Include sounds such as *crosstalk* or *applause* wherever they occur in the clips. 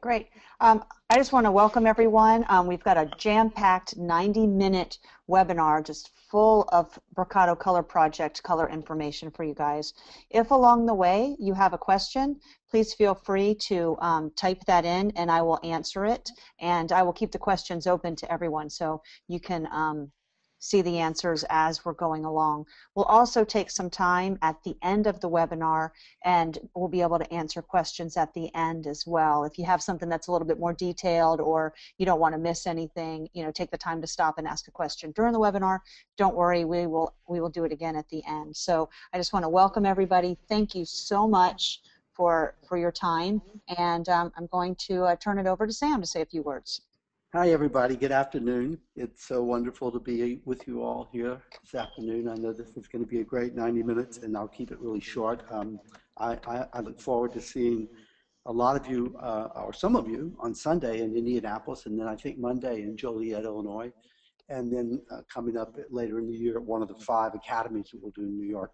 Great. Um, I just want to welcome everyone. Um, we've got a jam-packed 90-minute webinar just full of Brocato Color Project color information for you guys. If along the way you have a question, please feel free to um, type that in and I will answer it. And I will keep the questions open to everyone so you can um, see the answers as we're going along. We'll also take some time at the end of the webinar and we'll be able to answer questions at the end as well. If you have something that's a little bit more detailed or you don't want to miss anything, you know, take the time to stop and ask a question during the webinar. Don't worry, we will we will do it again at the end. So I just want to welcome everybody. Thank you so much for for your time and um, I'm going to uh, turn it over to Sam to say a few words. Hi, everybody. Good afternoon. It's so wonderful to be with you all here this afternoon. I know this is going to be a great 90 minutes, and I'll keep it really short. Um, I, I, I, look forward to seeing a lot of you, uh, or some of you, on Sunday in Indianapolis, and then I think Monday in Joliet, Illinois, and then uh, coming up later in the year at one of the five academies that we'll do in New York.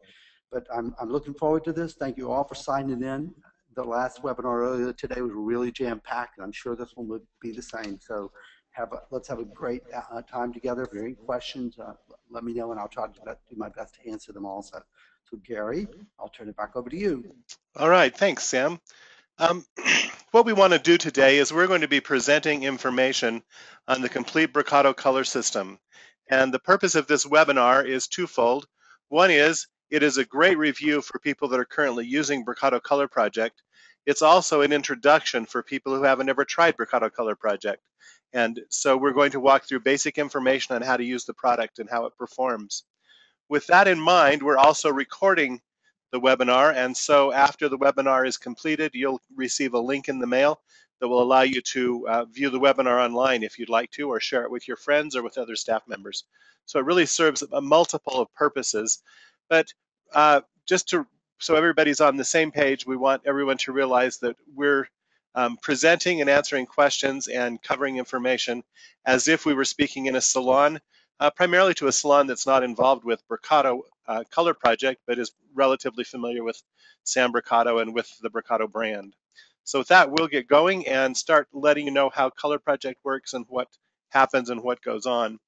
But I'm, I'm looking forward to this. Thank you all for signing in the last webinar earlier today was really jam-packed, and I'm sure this one would be the same. So have a, let's have a great uh, time together. If there are any questions, uh, let me know, and I'll try to do my best to answer them also. So Gary, I'll turn it back over to you. All right, thanks, Sam. Um, *clears throat* what we want to do today is we're going to be presenting information on the complete Brocato color system. And the purpose of this webinar is twofold. One is it is a great review for people that are currently using Brocato Color Project. It's also an introduction for people who haven't ever tried Brocato Color Project. And so we're going to walk through basic information on how to use the product and how it performs. With that in mind, we're also recording the webinar. And so after the webinar is completed, you'll receive a link in the mail that will allow you to uh, view the webinar online if you'd like to, or share it with your friends or with other staff members. So it really serves a multiple of purposes. But uh, just to so everybody's on the same page, we want everyone to realize that we're um, presenting and answering questions and covering information as if we were speaking in a salon, uh, primarily to a salon that's not involved with Brocato uh, Color Project, but is relatively familiar with Sam Brocato and with the Brocato brand. So with that, we'll get going and start letting you know how Color Project works and what happens and what goes on.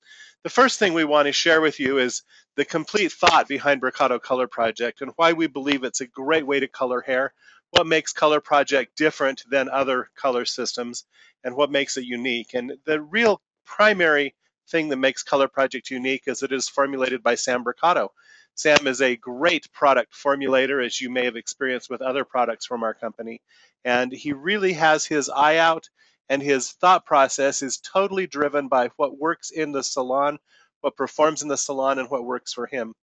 The first thing we want to share with you is the complete thought behind Brocato Color Project and why we believe it's a great way to color hair, what makes Color Project different than other color systems, and what makes it unique. And the real primary thing that makes Color Project unique is it is formulated by Sam Brocato. Sam is a great product formulator, as you may have experienced with other products from our company. And he really has his eye out and his thought process is totally driven by what works in the salon, what performs in the salon, and what works for him.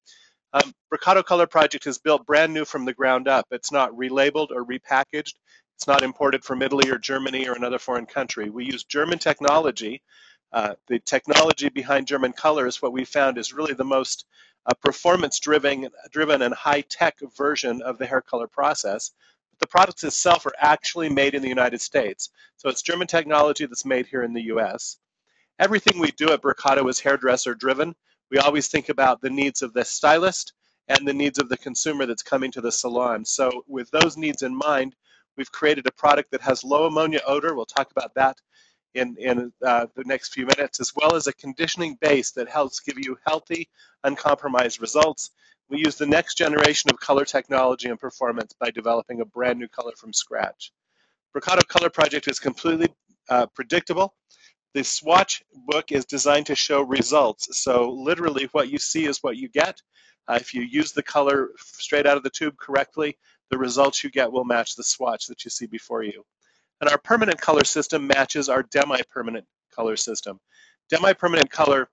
Um, Brocato Color Project is built brand new from the ground up. It's not relabeled or repackaged. It's not imported from Italy or Germany or another foreign country. We use German technology. Uh, the technology behind German colors, what we found is really the most uh, performance-driven driven and high-tech version of the hair color process the products itself are actually made in the United States. So it's German technology that's made here in the US. Everything we do at Brocato is hairdresser driven. We always think about the needs of the stylist and the needs of the consumer that's coming to the salon. So with those needs in mind, we've created a product that has low ammonia odor. We'll talk about that in, in uh, the next few minutes, as well as a conditioning base that helps give you healthy, uncompromised results. We use the next generation of color technology and performance by developing a brand new color from scratch. Brocato Color Project is completely uh, predictable. The swatch book is designed to show results. So literally what you see is what you get. Uh, if you use the color straight out of the tube correctly, the results you get will match the swatch that you see before you. And our permanent color system matches our demi-permanent color system. Demi-permanent color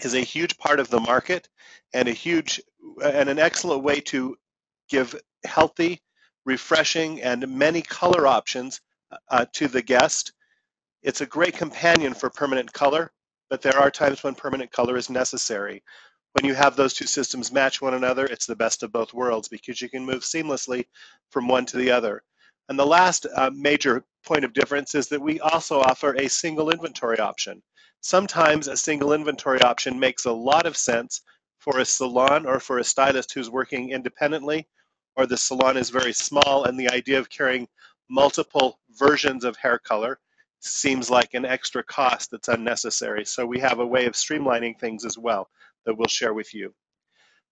is a huge part of the market and a huge and an excellent way to give healthy, refreshing, and many color options uh, to the guest. It's a great companion for permanent color, but there are times when permanent color is necessary. When you have those two systems match one another, it's the best of both worlds because you can move seamlessly from one to the other. And the last uh, major point of difference is that we also offer a single inventory option. Sometimes a single inventory option makes a lot of sense for a salon or for a stylist who's working independently, or the salon is very small and the idea of carrying multiple versions of hair color seems like an extra cost that's unnecessary. So we have a way of streamlining things as well that we'll share with you.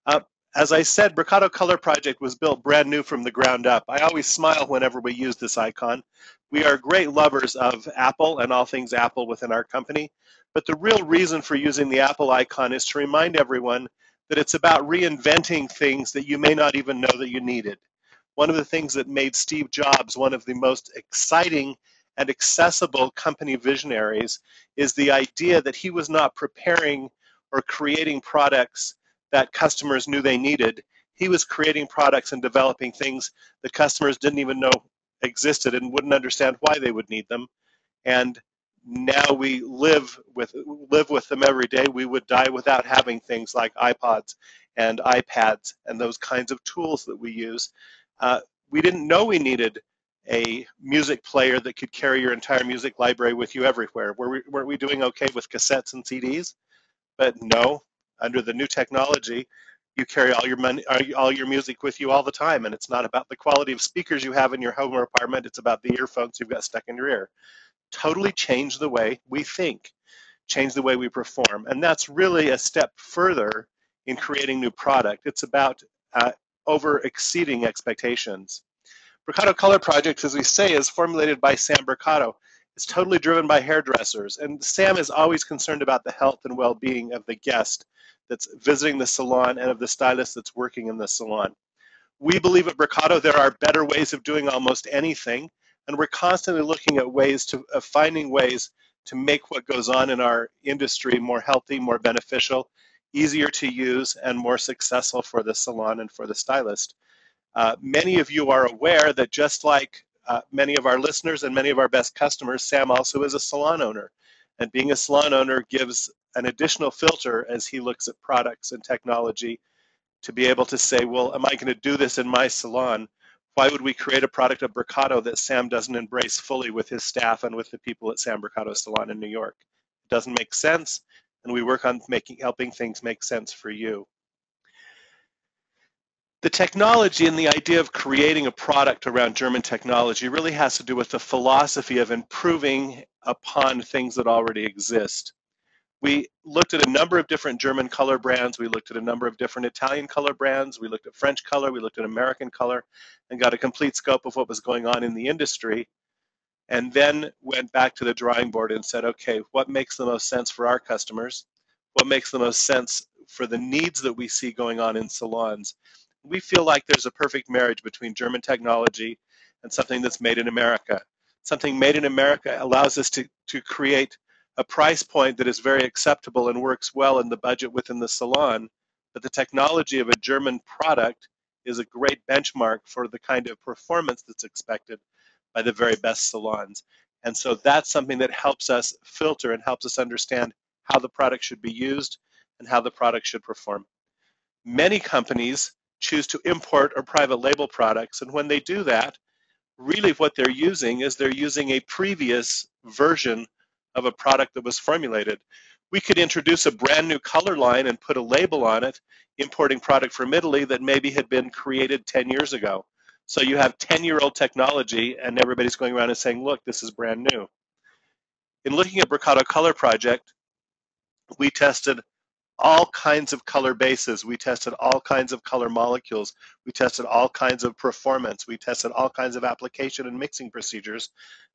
Uh, as I said, Brocato Color Project was built brand new from the ground up. I always smile whenever we use this icon. We are great lovers of Apple and all things Apple within our company, but the real reason for using the Apple icon is to remind everyone that it's about reinventing things that you may not even know that you needed. One of the things that made Steve Jobs one of the most exciting and accessible company visionaries is the idea that he was not preparing or creating products that customers knew they needed. He was creating products and developing things that customers didn't even know existed and wouldn't understand why they would need them. And now we live with live with them every day. We would die without having things like iPods and iPads and those kinds of tools that we use. Uh, we didn't know we needed a music player that could carry your entire music library with you everywhere. Were we, weren't we doing okay with cassettes and CDs? But no, under the new technology, you carry all your money, all your music with you all the time, and it's not about the quality of speakers you have in your home or apartment. It's about the earphones you've got stuck in your ear. Totally change the way we think, change the way we perform, and that's really a step further in creating new product. It's about uh, over exceeding expectations. Brocato Color Project, as we say, is formulated by Sam Brocato. It's totally driven by hairdressers, and Sam is always concerned about the health and well-being of the guest that's visiting the salon and of the stylist that's working in the salon. We believe at Brocato there are better ways of doing almost anything, and we're constantly looking at ways to uh, finding ways to make what goes on in our industry more healthy, more beneficial, easier to use, and more successful for the salon and for the stylist. Uh, many of you are aware that just like uh, many of our listeners and many of our best customers, Sam also is a salon owner. And being a salon owner gives an additional filter as he looks at products and technology to be able to say, well, am I going to do this in my salon? Why would we create a product of Brocato that Sam doesn't embrace fully with his staff and with the people at Sam Brocato Salon in New York? It doesn't make sense, and we work on making helping things make sense for you. The technology and the idea of creating a product around German technology really has to do with the philosophy of improving upon things that already exist. We looked at a number of different German color brands. We looked at a number of different Italian color brands. We looked at French color. We looked at American color and got a complete scope of what was going on in the industry. And then went back to the drawing board and said, okay, what makes the most sense for our customers? What makes the most sense for the needs that we see going on in salons? We feel like there's a perfect marriage between German technology and something that's made in America. Something made in America allows us to, to create a price point that is very acceptable and works well in the budget within the salon, but the technology of a German product is a great benchmark for the kind of performance that's expected by the very best salons. And so that's something that helps us filter and helps us understand how the product should be used and how the product should perform. Many companies choose to import or private label products. And when they do that, really what they're using is they're using a previous version of a product that was formulated. We could introduce a brand new color line and put a label on it, importing product from Italy that maybe had been created 10 years ago. So you have 10 year old technology and everybody's going around and saying, look, this is brand new. In looking at Brocato Color Project, we tested all kinds of color bases. We tested all kinds of color molecules. We tested all kinds of performance. We tested all kinds of application and mixing procedures,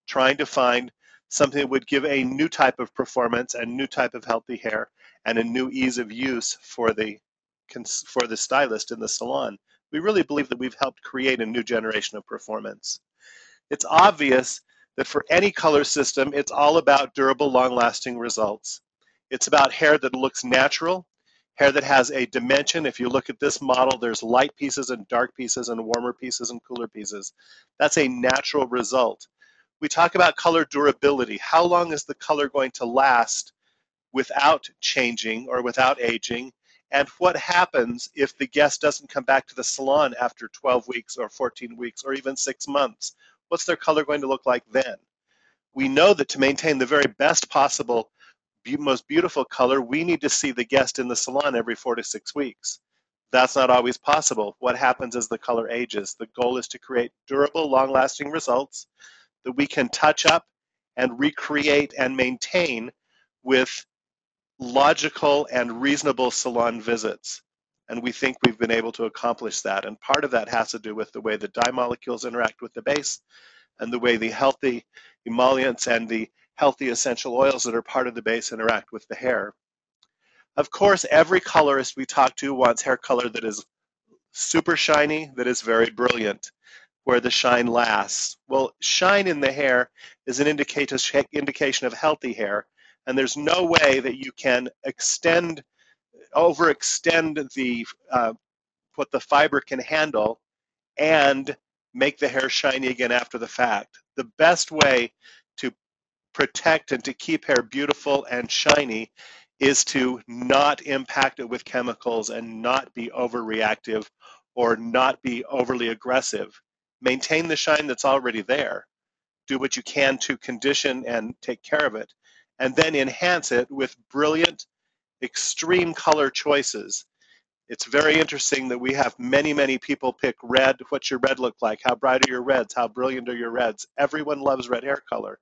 trying to find something that would give a new type of performance and new type of healthy hair and a new ease of use for the for the stylist in the salon. We really believe that we've helped create a new generation of performance. It's obvious that for any color system, it's all about durable, long-lasting results. It's about hair that looks natural, hair that has a dimension. If you look at this model, there's light pieces and dark pieces and warmer pieces and cooler pieces. That's a natural result. We talk about color durability. How long is the color going to last without changing or without aging? And what happens if the guest doesn't come back to the salon after 12 weeks or 14 weeks or even six months? What's their color going to look like then? We know that to maintain the very best possible be most beautiful color, we need to see the guest in the salon every four to six weeks. That's not always possible. What happens as the color ages? The goal is to create durable, long-lasting results that we can touch up and recreate and maintain with logical and reasonable salon visits. And we think we've been able to accomplish that. And part of that has to do with the way the dye molecules interact with the base and the way the healthy emollients and the healthy essential oils that are part of the base interact with the hair. Of course, every colorist we talk to wants hair color that is super shiny, that is very brilliant, where the shine lasts. Well, shine in the hair is an indicator indication of healthy hair, and there's no way that you can extend, overextend the uh, what the fiber can handle and make the hair shiny again after the fact. The best way protect and to keep hair beautiful and shiny is to not impact it with chemicals and not be overreactive or not be overly aggressive. Maintain the shine that's already there. Do what you can to condition and take care of it. And then enhance it with brilliant, extreme color choices it's very interesting that we have many, many people pick red. What's your red look like? How bright are your reds? How brilliant are your reds? Everyone loves red hair color.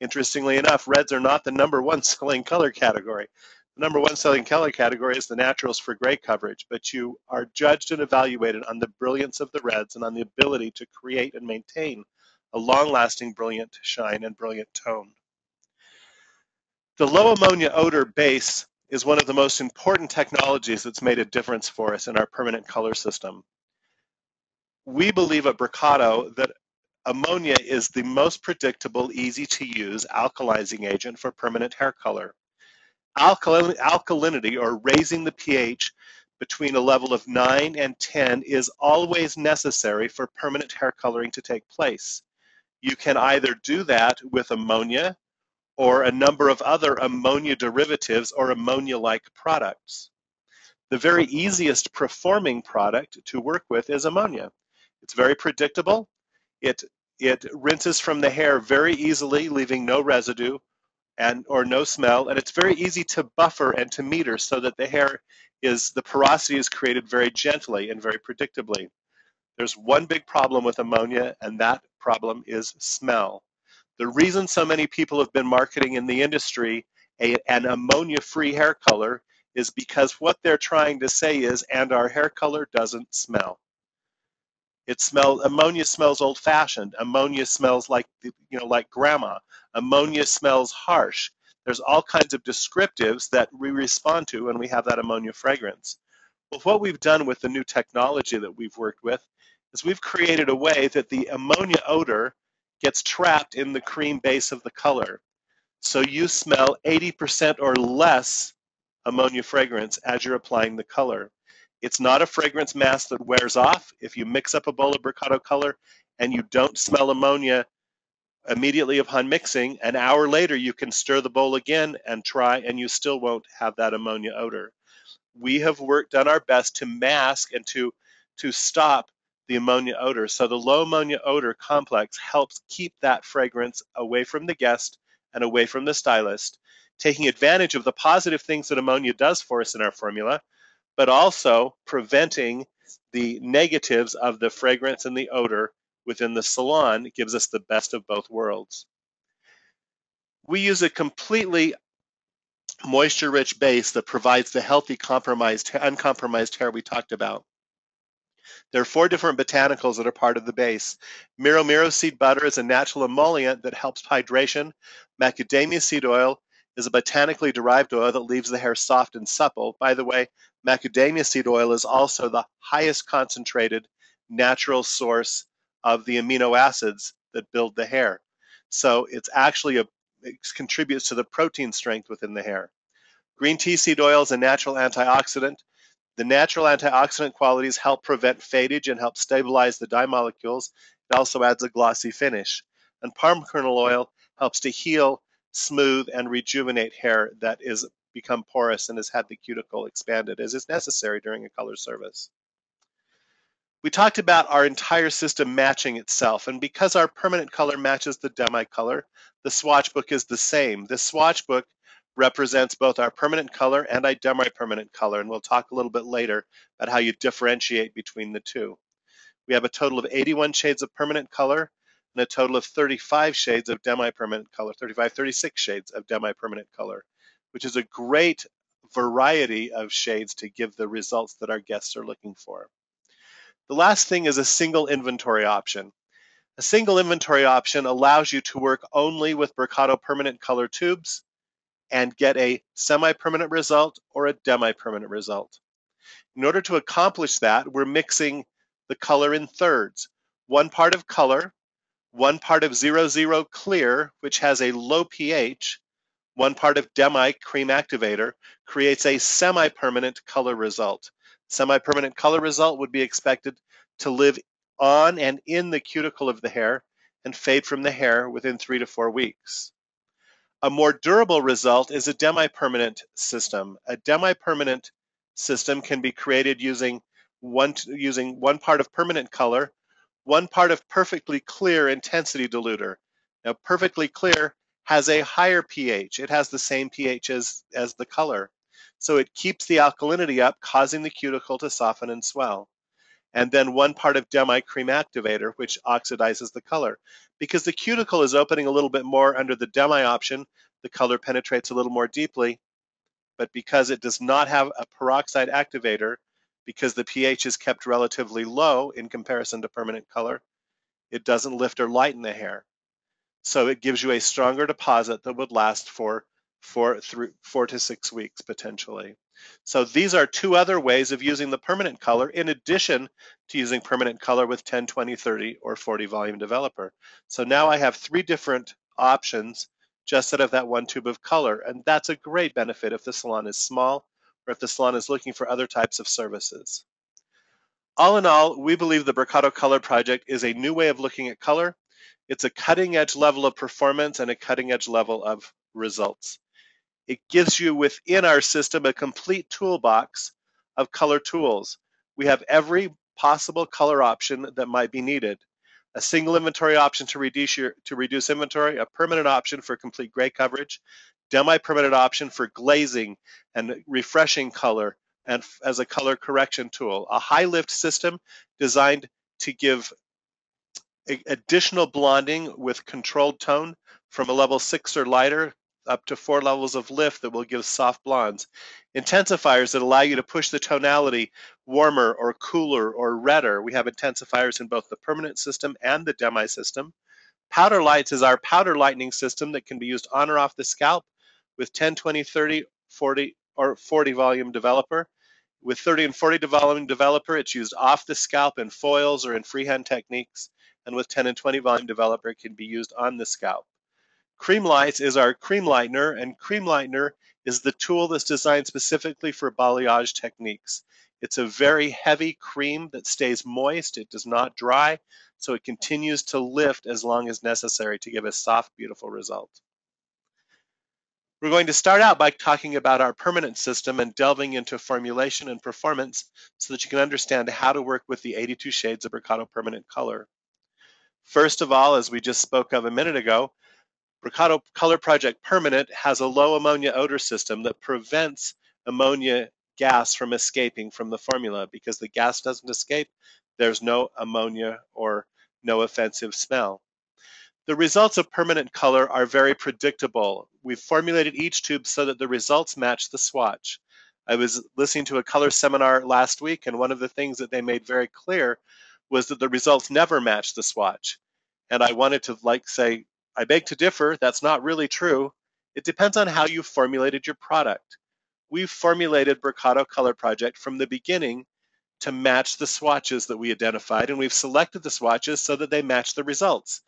Interestingly enough, reds are not the number one *laughs* selling color category. The number one selling color category is the naturals for gray coverage, but you are judged and evaluated on the brilliance of the reds and on the ability to create and maintain a long-lasting brilliant shine and brilliant tone. The low ammonia odor base is one of the most important technologies that's made a difference for us in our permanent color system. We believe at Brocato that ammonia is the most predictable, easy to use alkalizing agent for permanent hair color. Alkal alkalinity or raising the pH between a level of 9 and 10 is always necessary for permanent hair coloring to take place. You can either do that with ammonia or a number of other ammonia derivatives or ammonia-like products. The very easiest performing product to work with is ammonia. It's very predictable. It, it rinses from the hair very easily, leaving no residue and or no smell, and it's very easy to buffer and to meter so that the hair is, the porosity is created very gently and very predictably. There's one big problem with ammonia, and that problem is smell. The reason so many people have been marketing in the industry a, an ammonia-free hair color is because what they're trying to say is, and our hair color doesn't smell. It smells, ammonia smells old-fashioned. Ammonia smells like, you know, like grandma. Ammonia smells harsh. There's all kinds of descriptives that we respond to when we have that ammonia fragrance. Well, what we've done with the new technology that we've worked with is we've created a way that the ammonia odor gets trapped in the cream base of the color. So you smell 80% or less ammonia fragrance as you're applying the color. It's not a fragrance mask that wears off. If you mix up a bowl of Brocato color and you don't smell ammonia immediately upon mixing, an hour later you can stir the bowl again and try and you still won't have that ammonia odor. We have worked done our best to mask and to to stop the ammonia odor. So the low ammonia odor complex helps keep that fragrance away from the guest and away from the stylist, taking advantage of the positive things that ammonia does for us in our formula, but also preventing the negatives of the fragrance and the odor within the salon gives us the best of both worlds. We use a completely moisture-rich base that provides the healthy, compromised, uncompromised hair we talked about. There are four different botanicals that are part of the base. Miro Miro seed butter is a natural emollient that helps hydration. Macadamia seed oil is a botanically derived oil that leaves the hair soft and supple. By the way, macadamia seed oil is also the highest concentrated natural source of the amino acids that build the hair. So it's actually a it contributes to the protein strength within the hair. Green tea seed oil is a natural antioxidant the natural antioxidant qualities help prevent fadage and help stabilize the dye molecules. It also adds a glossy finish. And palm kernel oil helps to heal, smooth, and rejuvenate hair that is become porous and has had the cuticle expanded as is necessary during a color service. We talked about our entire system matching itself, and because our permanent color matches the demi color, the swatch book is the same. This swatch book represents both our permanent color and our demi-permanent color, and we'll talk a little bit later about how you differentiate between the two. We have a total of 81 shades of permanent color. and a total of 35 shades of demi-permanent color, 35, 36 shades of demi-permanent color, which is a great variety of shades to give the results that our guests are looking for. The last thing is a single inventory option. A single inventory option allows you to work only with Brocato permanent color tubes and get a semi-permanent result or a demi-permanent result. In order to accomplish that, we're mixing the color in thirds. One part of color, one part of 00 clear, which has a low pH, one part of demi cream activator creates a semi-permanent color result. Semi-permanent color result would be expected to live on and in the cuticle of the hair and fade from the hair within three to four weeks. A more durable result is a demi-permanent system. A demi-permanent system can be created using one, using one part of permanent color, one part of perfectly clear intensity diluter. Now, perfectly clear has a higher pH. It has the same pH as, as the color. So it keeps the alkalinity up, causing the cuticle to soften and swell and then one part of demi cream activator, which oxidizes the color. Because the cuticle is opening a little bit more under the demi option, the color penetrates a little more deeply, but because it does not have a peroxide activator, because the pH is kept relatively low in comparison to permanent color, it doesn't lift or lighten the hair. So it gives you a stronger deposit that would last for four, to six weeks potentially. So these are two other ways of using the permanent color in addition to using permanent color with 10, 20, 30, or 40 volume developer. So now I have three different options just out of that one tube of color. And that's a great benefit if the salon is small or if the salon is looking for other types of services. All in all, we believe the Brocato Color Project is a new way of looking at color. It's a cutting edge level of performance and a cutting edge level of results. It gives you within our system a complete toolbox of color tools. We have every possible color option that might be needed. A single inventory option to reduce your to reduce inventory, a permanent option for complete gray coverage, demi-permanent option for glazing and refreshing color and as a color correction tool. A high lift system designed to give additional blonding with controlled tone from a level six or lighter up to four levels of lift that will give soft blondes. Intensifiers that allow you to push the tonality warmer or cooler or redder. We have intensifiers in both the permanent system and the demi system. Powder lights is our powder lightening system that can be used on or off the scalp with 10, 20, 30, 40, or 40 volume developer. With 30 and 40 volume developer, it's used off the scalp in foils or in freehand techniques. And with 10 and 20 volume developer, it can be used on the scalp. Cream Lights is our cream lightener, and cream lightener is the tool that's designed specifically for balayage techniques. It's a very heavy cream that stays moist, it does not dry, so it continues to lift as long as necessary to give a soft, beautiful result. We're going to start out by talking about our permanent system and delving into formulation and performance so that you can understand how to work with the 82 shades of Brocato Permanent Color. First of all, as we just spoke of a minute ago, Brocato Color Project Permanent has a low ammonia odor system that prevents ammonia gas from escaping from the formula because the gas doesn't escape, there's no ammonia or no offensive smell. The results of permanent color are very predictable. We've formulated each tube so that the results match the swatch. I was listening to a color seminar last week, and one of the things that they made very clear was that the results never match the swatch. And I wanted to like say, I beg to differ, that's not really true. It depends on how you formulated your product. We've formulated Brocato Color Project from the beginning to match the swatches that we identified, and we've selected the swatches so that they match the results.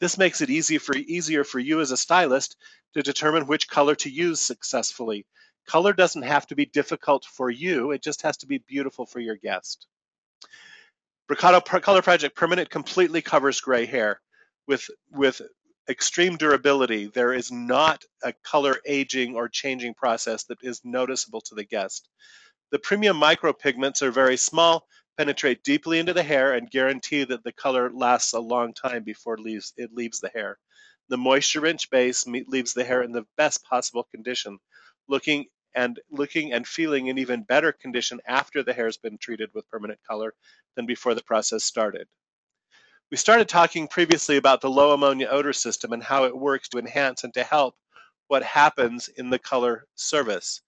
This makes it easy for, easier for you as a stylist to determine which color to use successfully. Color doesn't have to be difficult for you, it just has to be beautiful for your guest. Brocato Color Project Permanent completely covers gray hair with, with extreme durability, there is not a color aging or changing process that is noticeable to the guest. The premium micropigments are very small, penetrate deeply into the hair, and guarantee that the color lasts a long time before it leaves, it leaves the hair. The moisture-rich base leaves the hair in the best possible condition, looking and looking and feeling in even better condition after the hair has been treated with permanent color than before the process started. We started talking previously about the low ammonia odor system and how it works to enhance and to help what happens in the color service.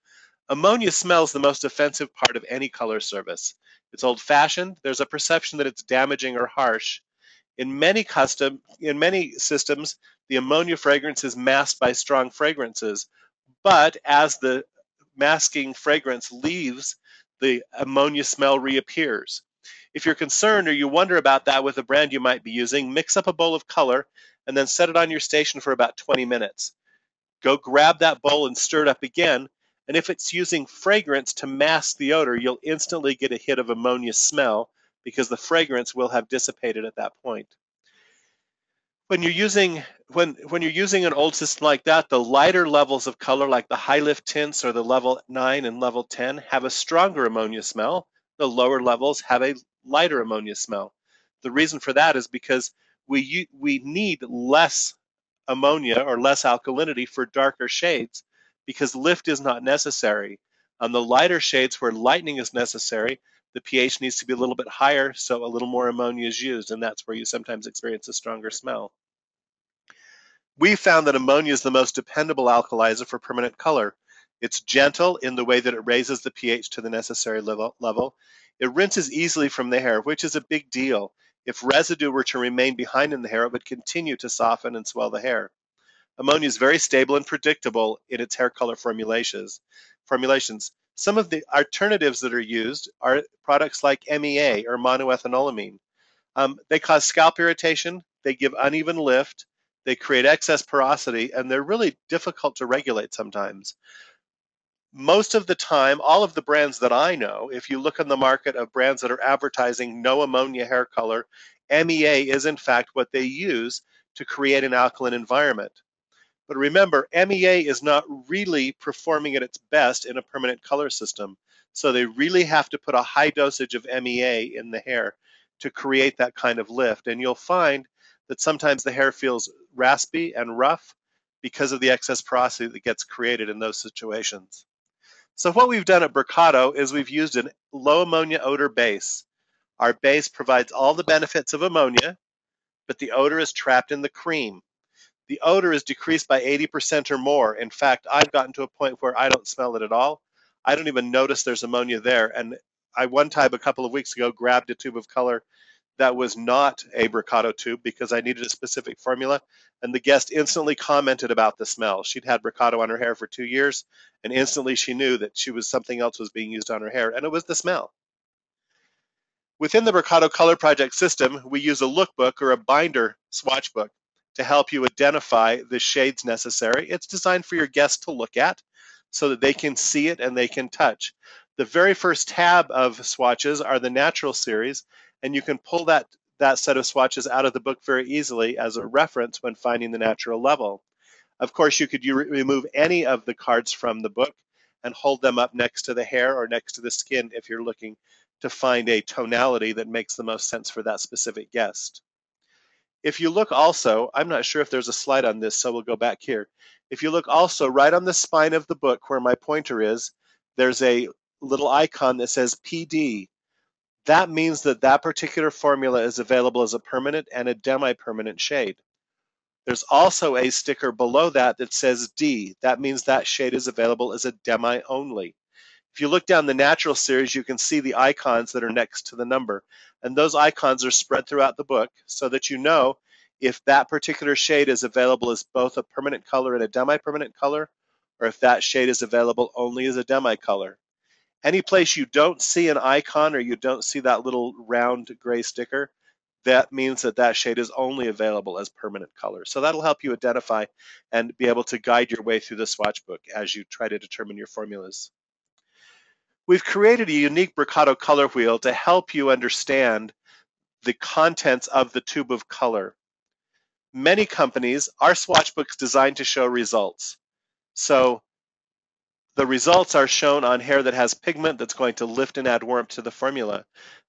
Ammonia smells the most offensive part of any color service. It's old fashioned, there's a perception that it's damaging or harsh. In many custom in many systems, the ammonia fragrance is masked by strong fragrances, but as the masking fragrance leaves, the ammonia smell reappears. If you're concerned or you wonder about that with a brand you might be using, mix up a bowl of color and then set it on your station for about 20 minutes. Go grab that bowl and stir it up again. And if it's using fragrance to mask the odor, you'll instantly get a hit of ammonia smell because the fragrance will have dissipated at that point. When you're using when when you're using an old system like that, the lighter levels of color, like the high lift tints or the level 9 and level 10, have a stronger ammonia smell. The lower levels have a lighter ammonia smell. The reason for that is because we we need less ammonia or less alkalinity for darker shades because lift is not necessary. On the lighter shades where lightening is necessary, the pH needs to be a little bit higher, so a little more ammonia is used, and that's where you sometimes experience a stronger smell. We found that ammonia is the most dependable alkalizer for permanent color. It's gentle in the way that it raises the pH to the necessary level, it rinses easily from the hair, which is a big deal. If residue were to remain behind in the hair, it would continue to soften and swell the hair. Ammonia is very stable and predictable in its hair color formulations. Formulations. Some of the alternatives that are used are products like MEA or monoethanolamine. Um, they cause scalp irritation, they give uneven lift, they create excess porosity, and they're really difficult to regulate sometimes most of the time, all of the brands that I know, if you look on the market of brands that are advertising no ammonia hair color, MEA is in fact what they use to create an alkaline environment. But remember, MEA is not really performing at its best in a permanent color system. So they really have to put a high dosage of MEA in the hair to create that kind of lift. And you'll find that sometimes the hair feels raspy and rough because of the excess porosity that gets created in those situations. So what we've done at Brocato is we've used a low ammonia odor base. Our base provides all the benefits of ammonia, but the odor is trapped in the cream. The odor is decreased by 80% or more. In fact, I've gotten to a point where I don't smell it at all. I don't even notice there's ammonia there. And I one time a couple of weeks ago grabbed a tube of color that was not a Brocato tube because I needed a specific formula. And the guest instantly commented about the smell. She'd had Brocato on her hair for two years, and instantly she knew that she was something else was being used on her hair, and it was the smell. Within the Brocato Color Project system, we use a lookbook or a binder swatch book to help you identify the shades necessary. It's designed for your guests to look at so that they can see it and they can touch. The very first tab of swatches are the natural series, and you can pull that, that set of swatches out of the book very easily as a reference when finding the natural level. Of course, you could remove any of the cards from the book and hold them up next to the hair or next to the skin if you're looking to find a tonality that makes the most sense for that specific guest. If you look also, I'm not sure if there's a slide on this, so we'll go back here. If you look also right on the spine of the book where my pointer is, there's a little icon that says PD, that means that that particular formula is available as a permanent and a demi-permanent shade. There's also a sticker below that that says D. That means that shade is available as a demi only. If you look down the natural series, you can see the icons that are next to the number. And those icons are spread throughout the book so that you know if that particular shade is available as both a permanent color and a demi-permanent color, or if that shade is available only as a demi-color. Any place you don't see an icon or you don't see that little round gray sticker, that means that that shade is only available as permanent color. So that'll help you identify and be able to guide your way through the swatch book as you try to determine your formulas. We've created a unique Brocato color wheel to help you understand the contents of the tube of color. Many companies, our swatch book's designed to show results. So the results are shown on hair that has pigment that's going to lift and add warmth to the formula.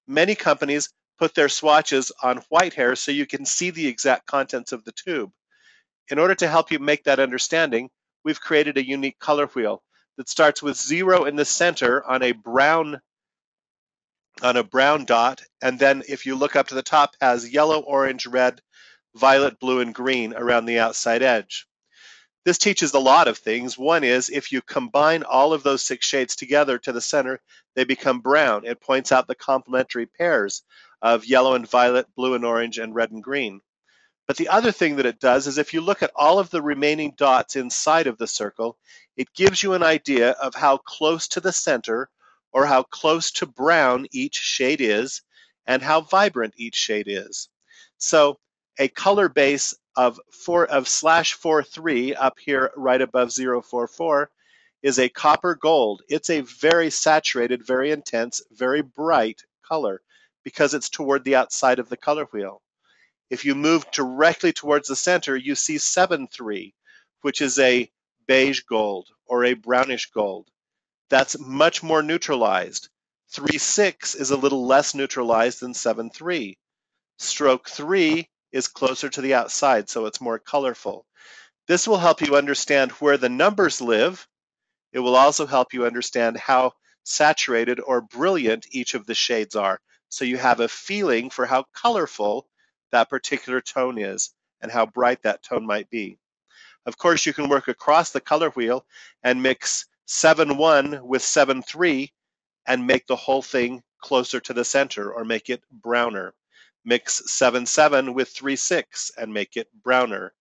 Many companies put their swatches on white hair so you can see the exact contents of the tube. In order to help you make that understanding, we've created a unique color wheel that starts with zero in the center on a brown on a brown dot, and then if you look up to the top, has yellow, orange, red, violet, blue, and green around the outside edge. This teaches a lot of things. One is if you combine all of those six shades together to the center, they become brown. It points out the complementary pairs of yellow and violet, blue and orange, and red and green. But the other thing that it does is if you look at all of the remaining dots inside of the circle, it gives you an idea of how close to the center or how close to brown each shade is and how vibrant each shade is. So a color base of four of slash four three up here right above 044 is a copper gold. It's a very saturated, very intense, very bright color because it's toward the outside of the color wheel. If you move directly towards the center, you see 7-3, which is a beige gold or a brownish gold that's much more neutralized. 3-6 is a little less neutralized than 7-3. Stroke 3 is closer to the outside, so it's more colorful. This will help you understand where the numbers live. It will also help you understand how saturated or brilliant each of the shades are. So you have a feeling for how colorful that particular tone is and how bright that tone might be. Of course, you can work across the color wheel and mix 7-1 with 7-3 and make the whole thing closer to the center or make it browner. Mix 7-7 with 3-6 and make it browner.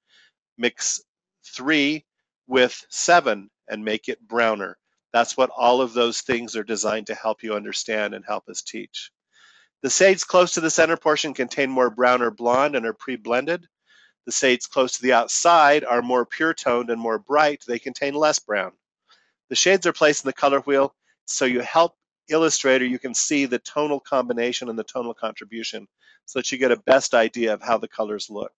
Mix 3 with 7 and make it browner. That's what all of those things are designed to help you understand and help us teach. The shades close to the center portion contain more brown or blonde and are pre-blended. The shades close to the outside are more pure toned and more bright. They contain less brown. The shades are placed in the color wheel so you help Illustrator, you can see the tonal combination and the tonal contribution so that you get a best idea of how the colors look.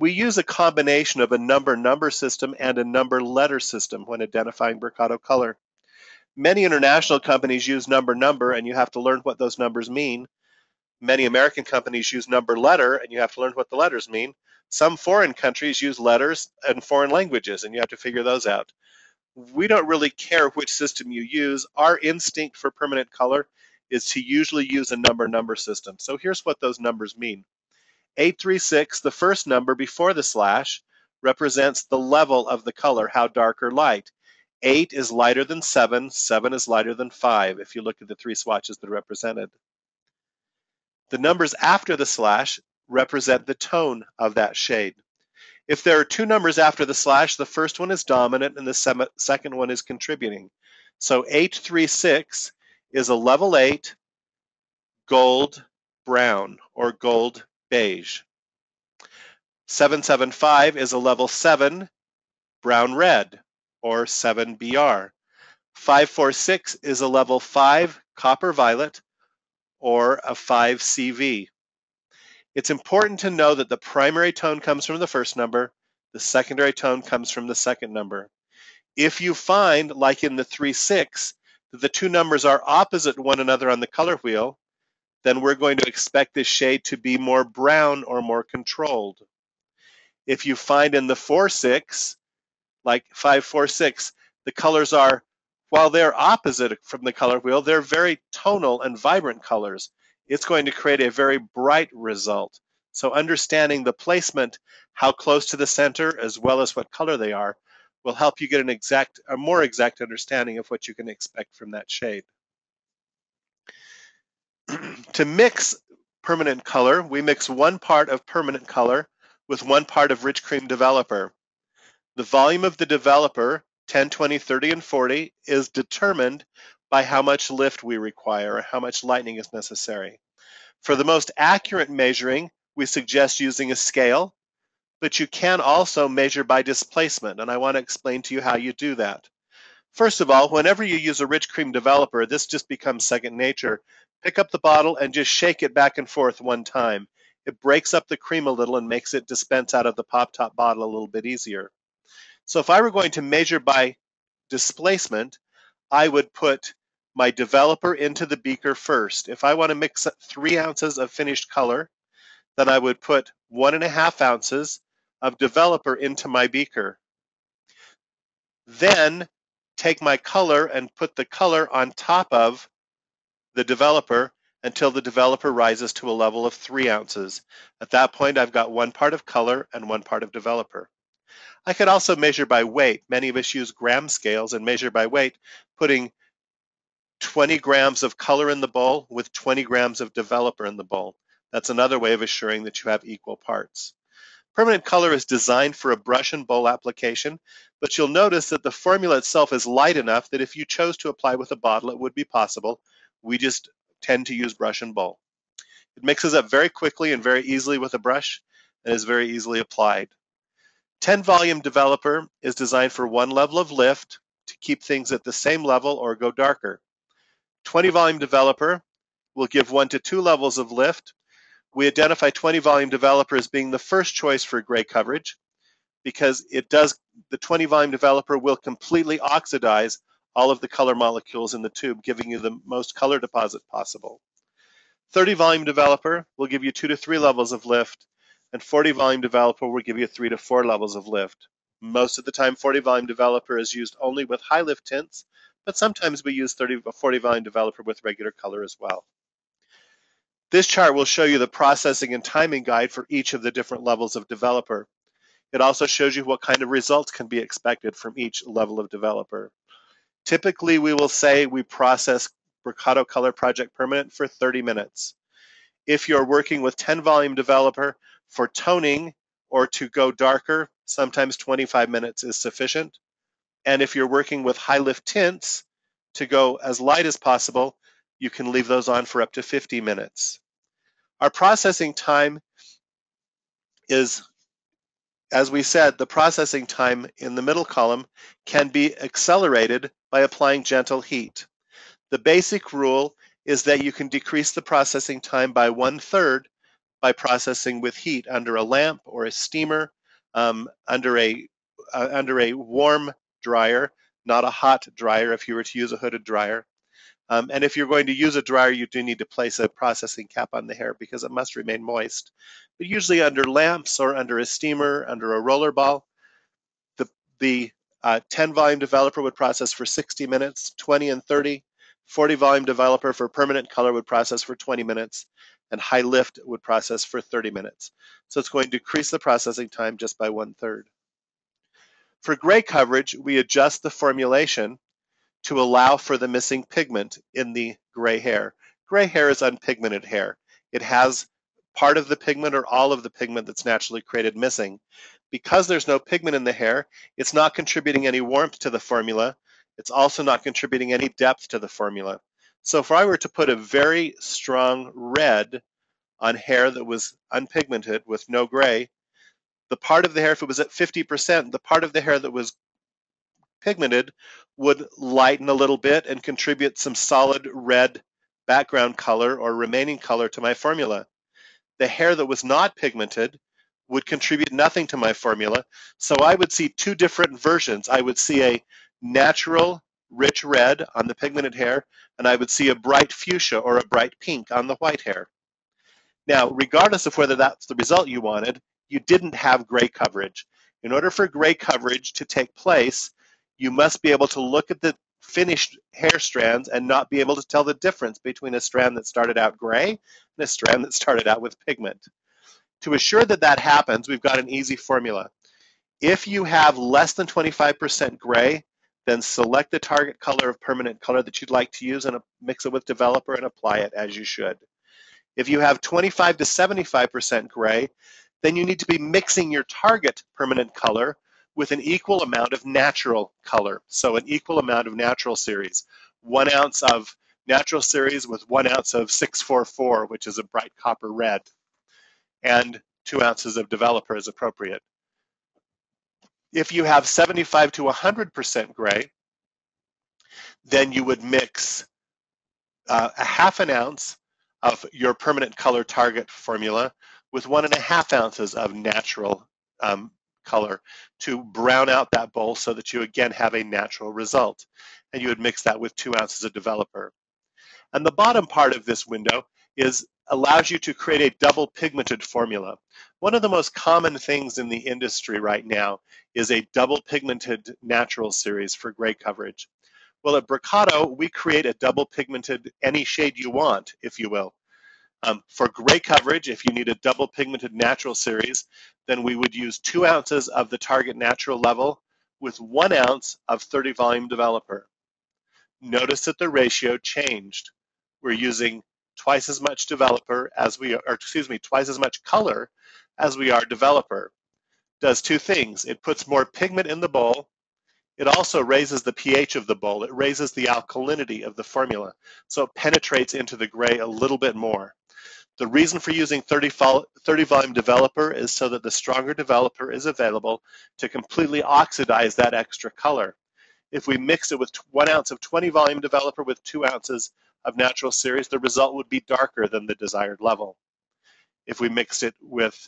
We use a combination of a number-number system and a number-letter system when identifying Brocato color. Many international companies use number-number and you have to learn what those numbers mean. Many American companies use number-letter and you have to learn what the letters mean. Some foreign countries use letters and foreign languages and you have to figure those out we don't really care which system you use. Our instinct for permanent color is to usually use a number number system. So here's what those numbers mean. 836, the first number before the slash, represents the level of the color, how dark or light. 8 is lighter than 7, 7 is lighter than 5, if you look at the three swatches that are represented. The numbers after the slash represent the tone of that shade. If there are two numbers after the slash, the first one is dominant and the second one is contributing. So 836 is a level 8 gold brown or gold beige. 775 is a level 7 brown red or 7BR. 546 is a level 5 copper violet or a 5CV. It's important to know that the primary tone comes from the first number, the secondary tone comes from the second number. If you find, like in the 3-6, that the two numbers are opposite one another on the color wheel, then we're going to expect this shade to be more brown or more controlled. If you find in the 4-6, like 5-4-6, the colors are, while they're opposite from the color wheel, they're very tonal and vibrant colors it's going to create a very bright result. So understanding the placement, how close to the center, as well as what color they are, will help you get an exact, a more exact understanding of what you can expect from that shade. *clears throat* to mix permanent color, we mix one part of permanent color with one part of rich cream developer. The volume of the developer, 10, 20, 30, and 40, is determined by how much lift we require or how much lightning is necessary. For the most accurate measuring, we suggest using a scale, but you can also measure by displacement, and I want to explain to you how you do that. First of all, whenever you use a rich cream developer, this just becomes second nature. Pick up the bottle and just shake it back and forth one time. It breaks up the cream a little and makes it dispense out of the pop top bottle a little bit easier. So if I were going to measure by displacement, I would put my developer into the beaker first. If I want to mix three ounces of finished color, then I would put one and a half ounces of developer into my beaker. Then take my color and put the color on top of the developer until the developer rises to a level of three ounces. At that point, I've got one part of color and one part of developer. I could also measure by weight. Many of us use gram scales and measure by weight, putting 20 grams of color in the bowl with 20 grams of developer in the bowl. That's another way of assuring that you have equal parts. Permanent color is designed for a brush and bowl application, but you'll notice that the formula itself is light enough that if you chose to apply with a bottle, it would be possible. We just tend to use brush and bowl. It mixes up very quickly and very easily with a brush and is very easily applied. 10 volume developer is designed for one level of lift to keep things at the same level or go darker. 20 volume developer will give one to two levels of lift. We identify 20 volume developer as being the first choice for gray coverage because it does, the 20 volume developer will completely oxidize all of the color molecules in the tube, giving you the most color deposit possible. 30 volume developer will give you two to three levels of lift, and 40 volume developer will give you three to four levels of lift. Most of the time, 40 volume developer is used only with high lift tints, but sometimes we use 30 40 volume developer with regular color as well. This chart will show you the processing and timing guide for each of the different levels of developer. It also shows you what kind of results can be expected from each level of developer. Typically, we will say we process Brocato Color Project Permanent for 30 minutes. If you're working with 10 volume developer for toning or to go darker, sometimes 25 minutes is sufficient. And if you're working with high lift tints to go as light as possible, you can leave those on for up to 50 minutes. Our processing time is as we said, the processing time in the middle column can be accelerated by applying gentle heat. The basic rule is that you can decrease the processing time by one third by processing with heat under a lamp or a steamer, um, under a uh, under a warm dryer, not a hot dryer if you were to use a hooded dryer. Um, and if you're going to use a dryer, you do need to place a processing cap on the hair because it must remain moist. But usually under lamps or under a steamer, under a roller ball, the, the uh, 10 volume developer would process for 60 minutes, 20 and 30. 40 volume developer for permanent color would process for 20 minutes, and high lift would process for 30 minutes. So it's going to decrease the processing time just by one third. For gray coverage, we adjust the formulation to allow for the missing pigment in the gray hair. Gray hair is unpigmented hair. It has part of the pigment or all of the pigment that's naturally created missing. Because there's no pigment in the hair, it's not contributing any warmth to the formula. It's also not contributing any depth to the formula. So if I were to put a very strong red on hair that was unpigmented with no gray, the part of the hair, if it was at 50%, the part of the hair that was pigmented would lighten a little bit and contribute some solid red background color or remaining color to my formula. The hair that was not pigmented would contribute nothing to my formula. So I would see two different versions. I would see a natural rich red on the pigmented hair, and I would see a bright fuchsia or a bright pink on the white hair. Now, regardless of whether that's the result you wanted, you didn't have gray coverage. In order for gray coverage to take place, you must be able to look at the finished hair strands and not be able to tell the difference between a strand that started out gray and a strand that started out with pigment. To assure that that happens, we've got an easy formula. If you have less than 25% gray, then select the target color of permanent color that you'd like to use and mix it with developer and apply it as you should. If you have 25 to 75% gray, then you need to be mixing your target permanent color with an equal amount of natural color. So an equal amount of natural series. One ounce of natural series with one ounce of 644, which is a bright copper red, and two ounces of developer is appropriate. If you have 75 to 100% gray, then you would mix uh, a half an ounce of your permanent color target formula with one and a half ounces of natural um, color to brown out that bowl so that you again have a natural result. And you would mix that with two ounces of developer. And the bottom part of this window is allows you to create a double pigmented formula. One of the most common things in the industry right now is a double pigmented natural series for gray coverage. Well, at Brocato, we create a double pigmented, any shade you want, if you will. Um, for gray coverage, if you need a double pigmented natural series, then we would use two ounces of the target natural level with one ounce of 30 volume developer. Notice that the ratio changed. We're using twice as much developer as we are, or excuse me, twice as much color as we are developer. Does two things. It puts more pigment in the bowl. It also raises the pH of the bowl. It raises the alkalinity of the formula. So it penetrates into the gray a little bit more. The reason for using 30, 30 volume developer is so that the stronger developer is available to completely oxidize that extra color. If we mix it with one ounce of 20 volume developer with two ounces of natural series, the result would be darker than the desired level. If we mixed it with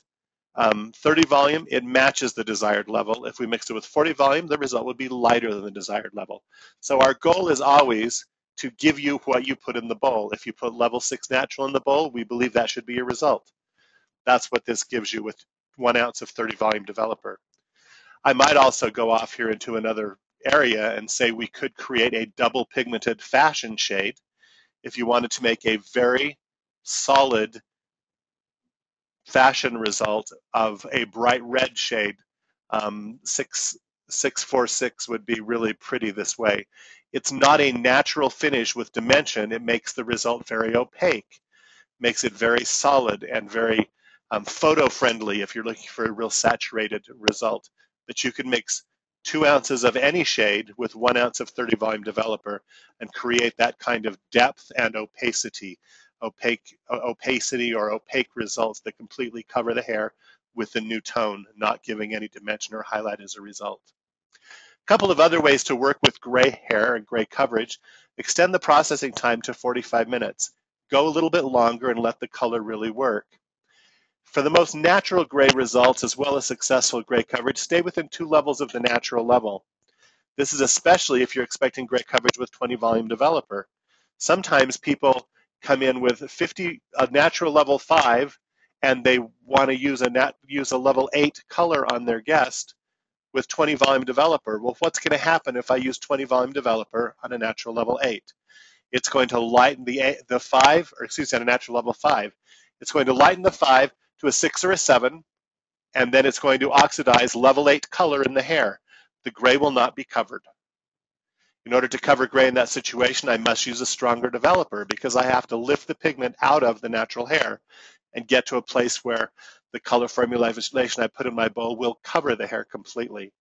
um, 30 volume, it matches the desired level. If we mixed it with 40 volume, the result would be lighter than the desired level. So our goal is always to give you what you put in the bowl. If you put level six natural in the bowl, we believe that should be your result. That's what this gives you with one ounce of 30 volume developer. I might also go off here into another area and say we could create a double pigmented fashion shade if you wanted to make a very solid fashion result of a bright red shade. Um, six, 646 would be really pretty this way. It's not a natural finish with dimension. It makes the result very opaque, makes it very solid and very um, photo friendly if you're looking for a real saturated result. But you can mix two ounces of any shade with one ounce of 30 volume developer and create that kind of depth and opacity, opaque opacity or opaque results that completely cover the hair with the new tone, not giving any dimension or highlight as a result A couple of other ways to work with gray hair and gray coverage. Extend the processing time to 45 minutes. Go a little bit longer and let the color really work. For the most natural gray results as well as successful gray coverage, stay within two levels of the natural level. This is especially if you're expecting gray coverage with 20 volume developer. Sometimes people come in with 50 a natural level 5 and they want to use a nat, use a level 8 color on their guest with 20 volume developer. Well, what's going to happen if I use 20 volume developer on a natural level 8? It's going to lighten the, the 5, or excuse me, on a natural level 5. It's going to lighten the 5 to a 6 or a 7, and then it's going to oxidize level 8 color in the hair. The gray will not be covered. In order to cover gray in that situation, I must use a stronger developer because I have to lift the pigment out of the natural hair and get to a place where the color formula formulation I put in my bowl will cover the hair completely.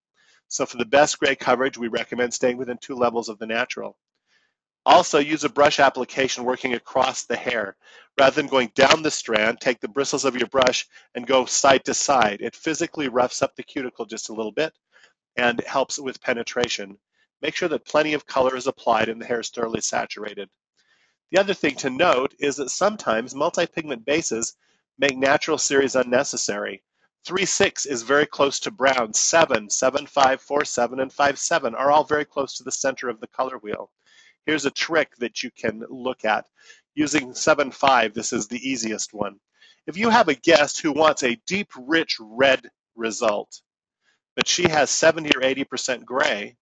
So for the best gray coverage, we recommend staying within two levels of the natural. Also use a brush application working across the hair. Rather than going down the strand, take the bristles of your brush and go side to side. It physically roughs up the cuticle just a little bit and helps with penetration. Make sure that plenty of color is applied and the hair is thoroughly saturated. The other thing to note is that sometimes multi-pigment bases make natural series unnecessary. 3-6 is very close to brown. 7, 7, 5, 4, 7, and 5, 7 are all very close to the center of the color wheel. Here's a trick that you can look at. Using 7, 5, this is the easiest one. If you have a guest who wants a deep, rich red result, but she has 70 or 80% gray,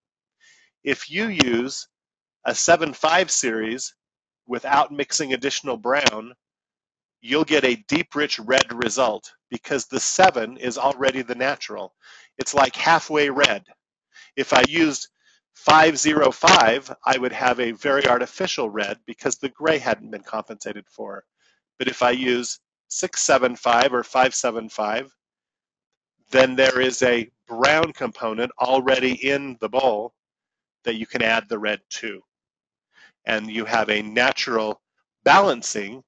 if you use a 7-5 series without mixing additional brown, you'll get a deep, rich red result because the 7 is already the natural. It's like halfway red. If I used 505, I would have a very artificial red because the gray hadn't been compensated for. But if I use 675 or 575, then there is a brown component already in the bowl that you can add the red to. And you have a natural balancing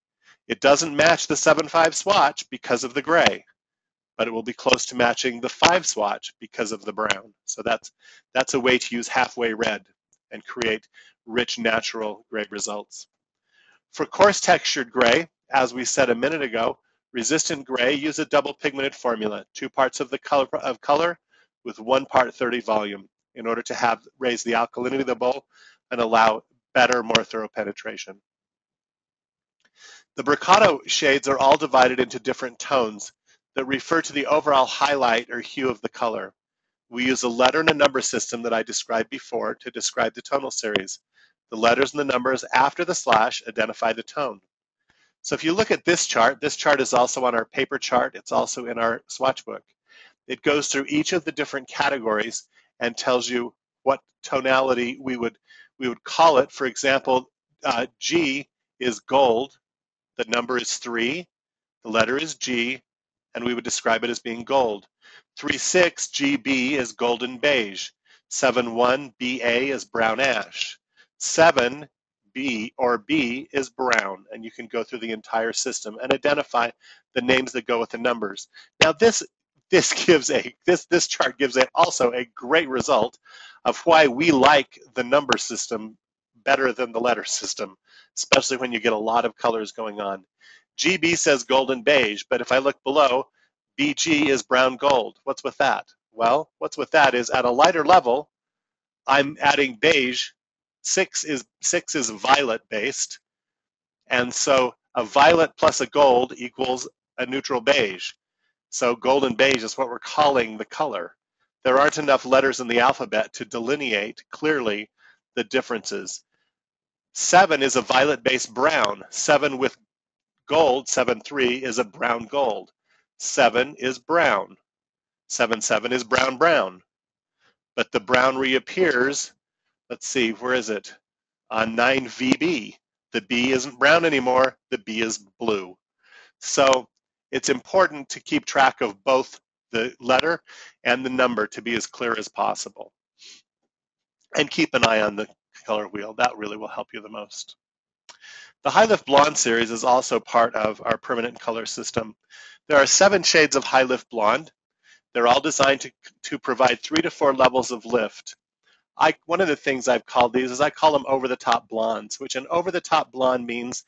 it doesn't match the 7.5 swatch because of the gray, but it will be close to matching the 5 swatch because of the brown. So that's, that's a way to use halfway red and create rich natural gray results. For coarse textured gray, as we said a minute ago, resistant gray, use a double pigmented formula, two parts of the color of color with one part 30 volume in order to have raise the alkalinity of the bowl and allow better, more thorough penetration. The Brocato shades are all divided into different tones that refer to the overall highlight or hue of the color. We use a letter and a number system that I described before to describe the tonal series. The letters and the numbers after the slash identify the tone. So if you look at this chart, this chart is also on our paper chart. It's also in our swatch book. It goes through each of the different categories and tells you what tonality we would we would call it. For example, uh, G is gold. The number is three. The letter is G, and we would describe it as being gold. 3.6 GB is golden beige. 7.1 BA is brown ash. 7 B or B is brown, and you can go through the entire system and identify the names that go with the numbers. Now this this *laughs* gives a this this chart gives a, also a great result of why we like the number system better than the letter system, especially when you get a lot of colors going on. GB says golden beige, but if I look below, BG is brown gold. What's with that? Well, what's with that is at a lighter level, I'm adding beige. Six is six is violet based, and so a violet plus a gold equals a neutral beige. So golden beige is what we're calling the color. There aren't enough letters in the alphabet to delineate clearly the differences. Seven is a violet-based brown. Seven with gold, seven three is a brown gold. Seven is brown. Seven seven is brown brown. But the brown reappears. Let's see, where is it? On 9VB. The B isn't brown anymore. The B is blue. So it's important to keep track of both the letter and the number to be as clear as possible. And keep an eye on the color wheel. That really will help you the most. The High Lift Blonde series is also part of our permanent color system. There are seven shades of High Lift Blonde. They're all designed to, to provide three to four levels of lift. I, one of the things I've called these is I call them over-the-top blondes, which an over-the-top blonde means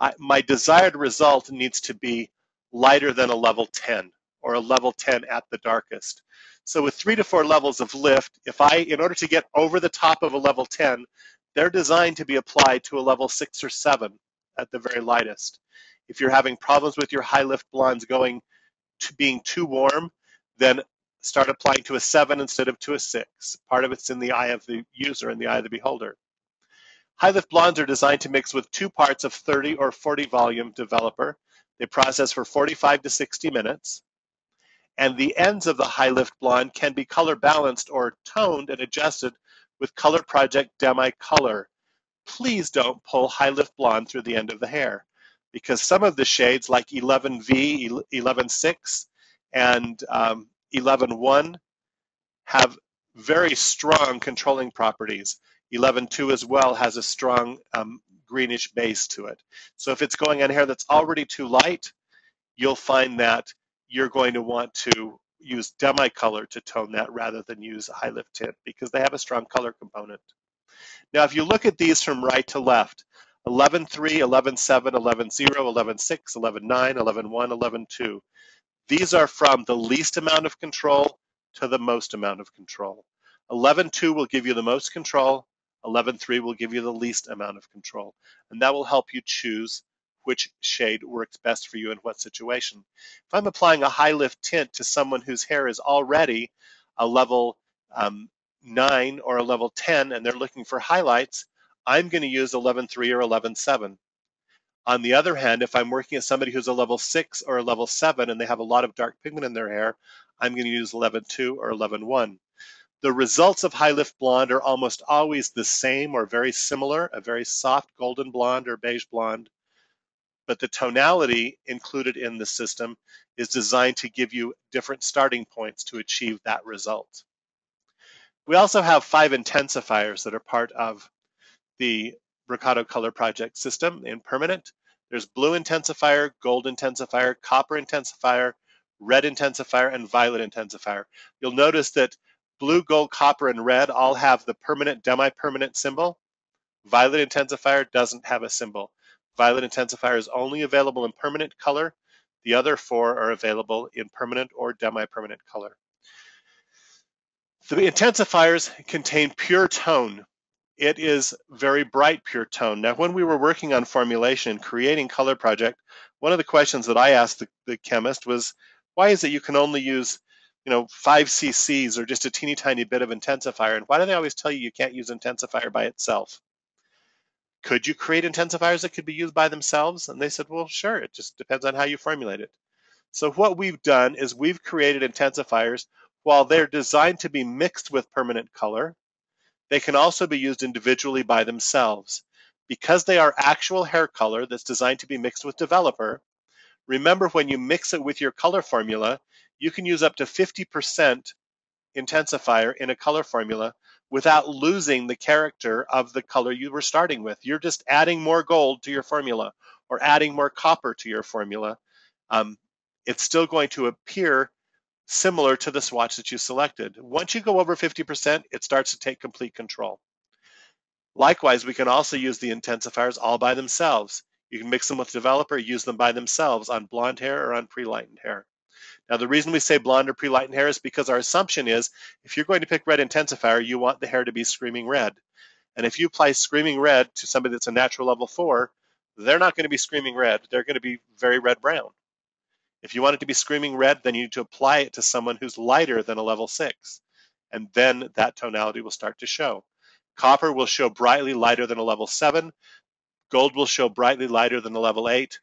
I, my desired result needs to be lighter than a level 10 or a level 10 at the darkest. So with three to four levels of lift, if I, in order to get over the top of a level 10, they're designed to be applied to a level six or seven at the very lightest. If you're having problems with your high lift blondes going to being too warm, then start applying to a seven instead of to a six. Part of it's in the eye of the user and the eye of the beholder. High lift blondes are designed to mix with two parts of 30 or 40 volume developer they process for 45 to 60 minutes. And the ends of the high lift blonde can be color balanced or toned and adjusted with Color Project Demi Color. Please don't pull high lift blonde through the end of the hair because some of the shades like 11V, 11.6, and um, 11.1 have very strong controlling properties. 11.2 as well has a strong um, greenish base to it. So if it's going on hair that's already too light, you'll find that you're going to want to use demi-color to tone that rather than use high lift tint because they have a strong color component. Now, if you look at these from right to left, 11.3, 11.7, 11.0, 11.6, 11.9, 11.1, 11.2, these are from the least amount of control to the most amount of control. 11.2 will give you the most control, 11.3 will give you the least amount of control. And that will help you choose which shade works best for you in what situation. If I'm applying a high lift tint to someone whose hair is already a level um, 9 or a level 10 and they're looking for highlights, I'm going to use 11.3 or 11.7. On the other hand, if I'm working with somebody who's a level 6 or a level 7 and they have a lot of dark pigment in their hair, I'm going to use 11.2 or 11.1. The results of high lift blonde are almost always the same or very similar, a very soft golden blonde or beige blonde. But the tonality included in the system is designed to give you different starting points to achieve that result. We also have five intensifiers that are part of the Brocato Color Project system in permanent. There's blue intensifier, gold intensifier, copper intensifier, red intensifier, and violet intensifier. You'll notice that Blue, gold, copper, and red all have the permanent, demi-permanent symbol. Violet intensifier doesn't have a symbol. Violet intensifier is only available in permanent color. The other four are available in permanent or demi-permanent color. The intensifiers contain pure tone. It is very bright pure tone. Now, when we were working on formulation, creating Color Project, one of the questions that I asked the, the chemist was, why is it you can only use you know, five cc's or just a teeny tiny bit of intensifier. And why do they always tell you you can't use intensifier by itself? Could you create intensifiers that could be used by themselves? And they said, well, sure, it just depends on how you formulate it. So what we've done is we've created intensifiers while they're designed to be mixed with permanent color, they can also be used individually by themselves. Because they are actual hair color that's designed to be mixed with developer, remember when you mix it with your color formula, you can use up to 50% intensifier in a color formula without losing the character of the color you were starting with. You're just adding more gold to your formula or adding more copper to your formula. Um, it's still going to appear similar to the swatch that you selected. Once you go over 50%, it starts to take complete control. Likewise, we can also use the intensifiers all by themselves. You can mix them with developer, use them by themselves on blonde hair or on pre-lightened hair. Now, the reason we say blonde or pre-lightened hair is because our assumption is if you're going to pick red intensifier, you want the hair to be screaming red. And if you apply screaming red to somebody that's a natural level four, they're not going to be screaming red. They're going to be very red brown. If you want it to be screaming red, then you need to apply it to someone who's lighter than a level six. And then that tonality will start to show. Copper will show brightly lighter than a level seven. Gold will show brightly lighter than a level eight.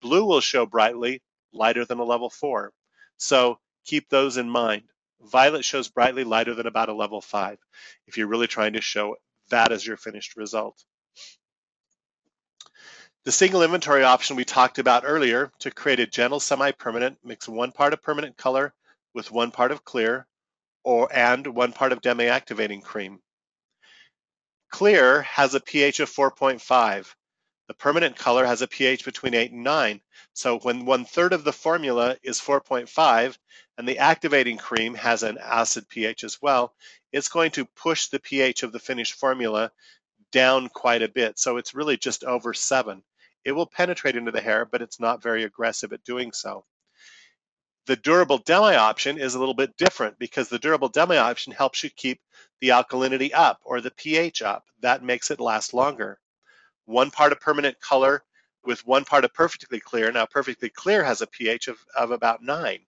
Blue will show brightly lighter than a level four. So keep those in mind. Violet shows brightly lighter than about a level five if you're really trying to show that as your finished result. The single inventory option we talked about earlier to create a gentle semi-permanent, mix one part of permanent color with one part of clear or and one part of demi-activating cream. Clear has a pH of 4.5. The permanent color has a pH between 8 and 9. So when one third of the formula is 4.5 and the activating cream has an acid pH as well, it's going to push the pH of the finished formula down quite a bit. So it's really just over 7. It will penetrate into the hair, but it's not very aggressive at doing so. The durable demi option is a little bit different because the durable demi option helps you keep the alkalinity up or the pH up. That makes it last longer. One part of permanent color with one part of perfectly clear. Now, perfectly clear has a pH of, of about nine.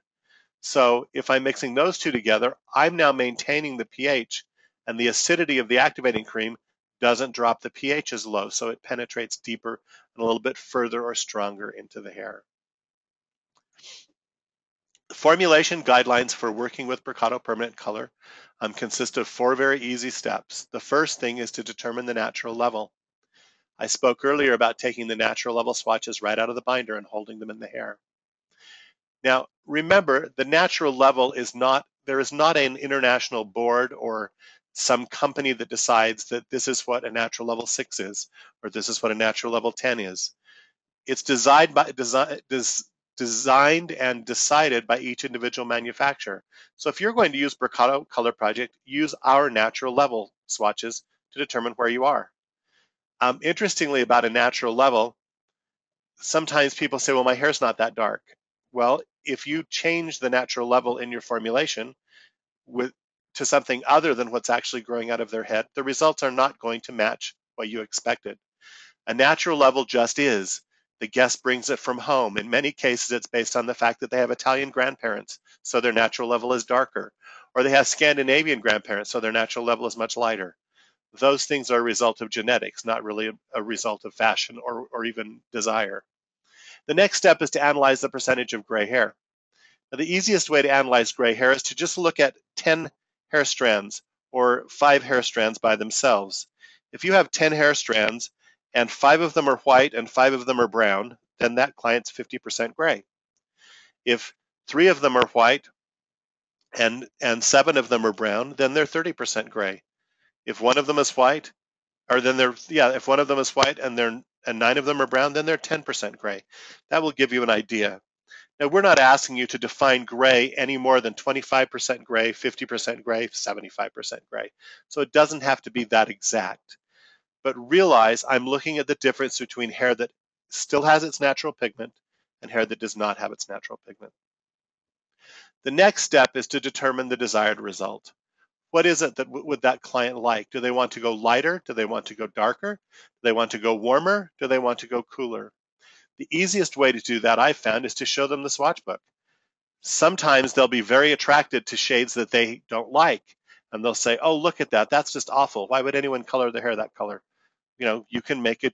So if I'm mixing those two together, I'm now maintaining the pH and the acidity of the activating cream doesn't drop the pH as low, so it penetrates deeper and a little bit further or stronger into the hair. The formulation guidelines for working with Brocato Permanent Color um, consist of four very easy steps. The first thing is to determine the natural level. I spoke earlier about taking the natural level swatches right out of the binder and holding them in the hair. Now, remember, the natural level is not, there is not an international board or some company that decides that this is what a natural level six is, or this is what a natural level 10 is. It's designed by, design, des, designed and decided by each individual manufacturer. So if you're going to use Brocato Color Project, use our natural level swatches to determine where you are. Um, interestingly, about a natural level, sometimes people say, well, my hair's not that dark. Well, if you change the natural level in your formulation with to something other than what's actually growing out of their head, the results are not going to match what you expected. A natural level just is. The guest brings it from home. In many cases, it's based on the fact that they have Italian grandparents, so their natural level is darker, or they have Scandinavian grandparents, so their natural level is much lighter. Those things are a result of genetics, not really a, result of fashion or, or even desire. The next step is to analyze the percentage of gray hair. Now, the easiest way to analyze gray hair is to just look at 10 hair strands or five hair strands by themselves. If you have 10 hair strands and five of them are white and five of them are brown, then that client's 50% gray. If three of them are white and, and seven of them are brown, then they're 30% gray. If one of them is white, or then they're, yeah, if one of them is white and they're and nine of them are brown, then they're 10% gray. That will give you an idea. Now, we're not asking you to define gray any more than 25% gray, 50% gray, 75% gray. So it doesn't have to be that exact. But realize I'm looking at the difference between hair that still has its natural pigment and hair that does not have its natural pigment. The next step is to determine the desired result. What is it that would that client like? Do they want to go lighter? Do they want to go darker? Do they want to go warmer? Do they want to go cooler? The easiest way to do that I've found is to show them the swatch book. Sometimes they'll be very attracted to shades that they don't like. And they'll say, oh, look at that. That's just awful. Why would anyone color their hair that color? you know, you can make a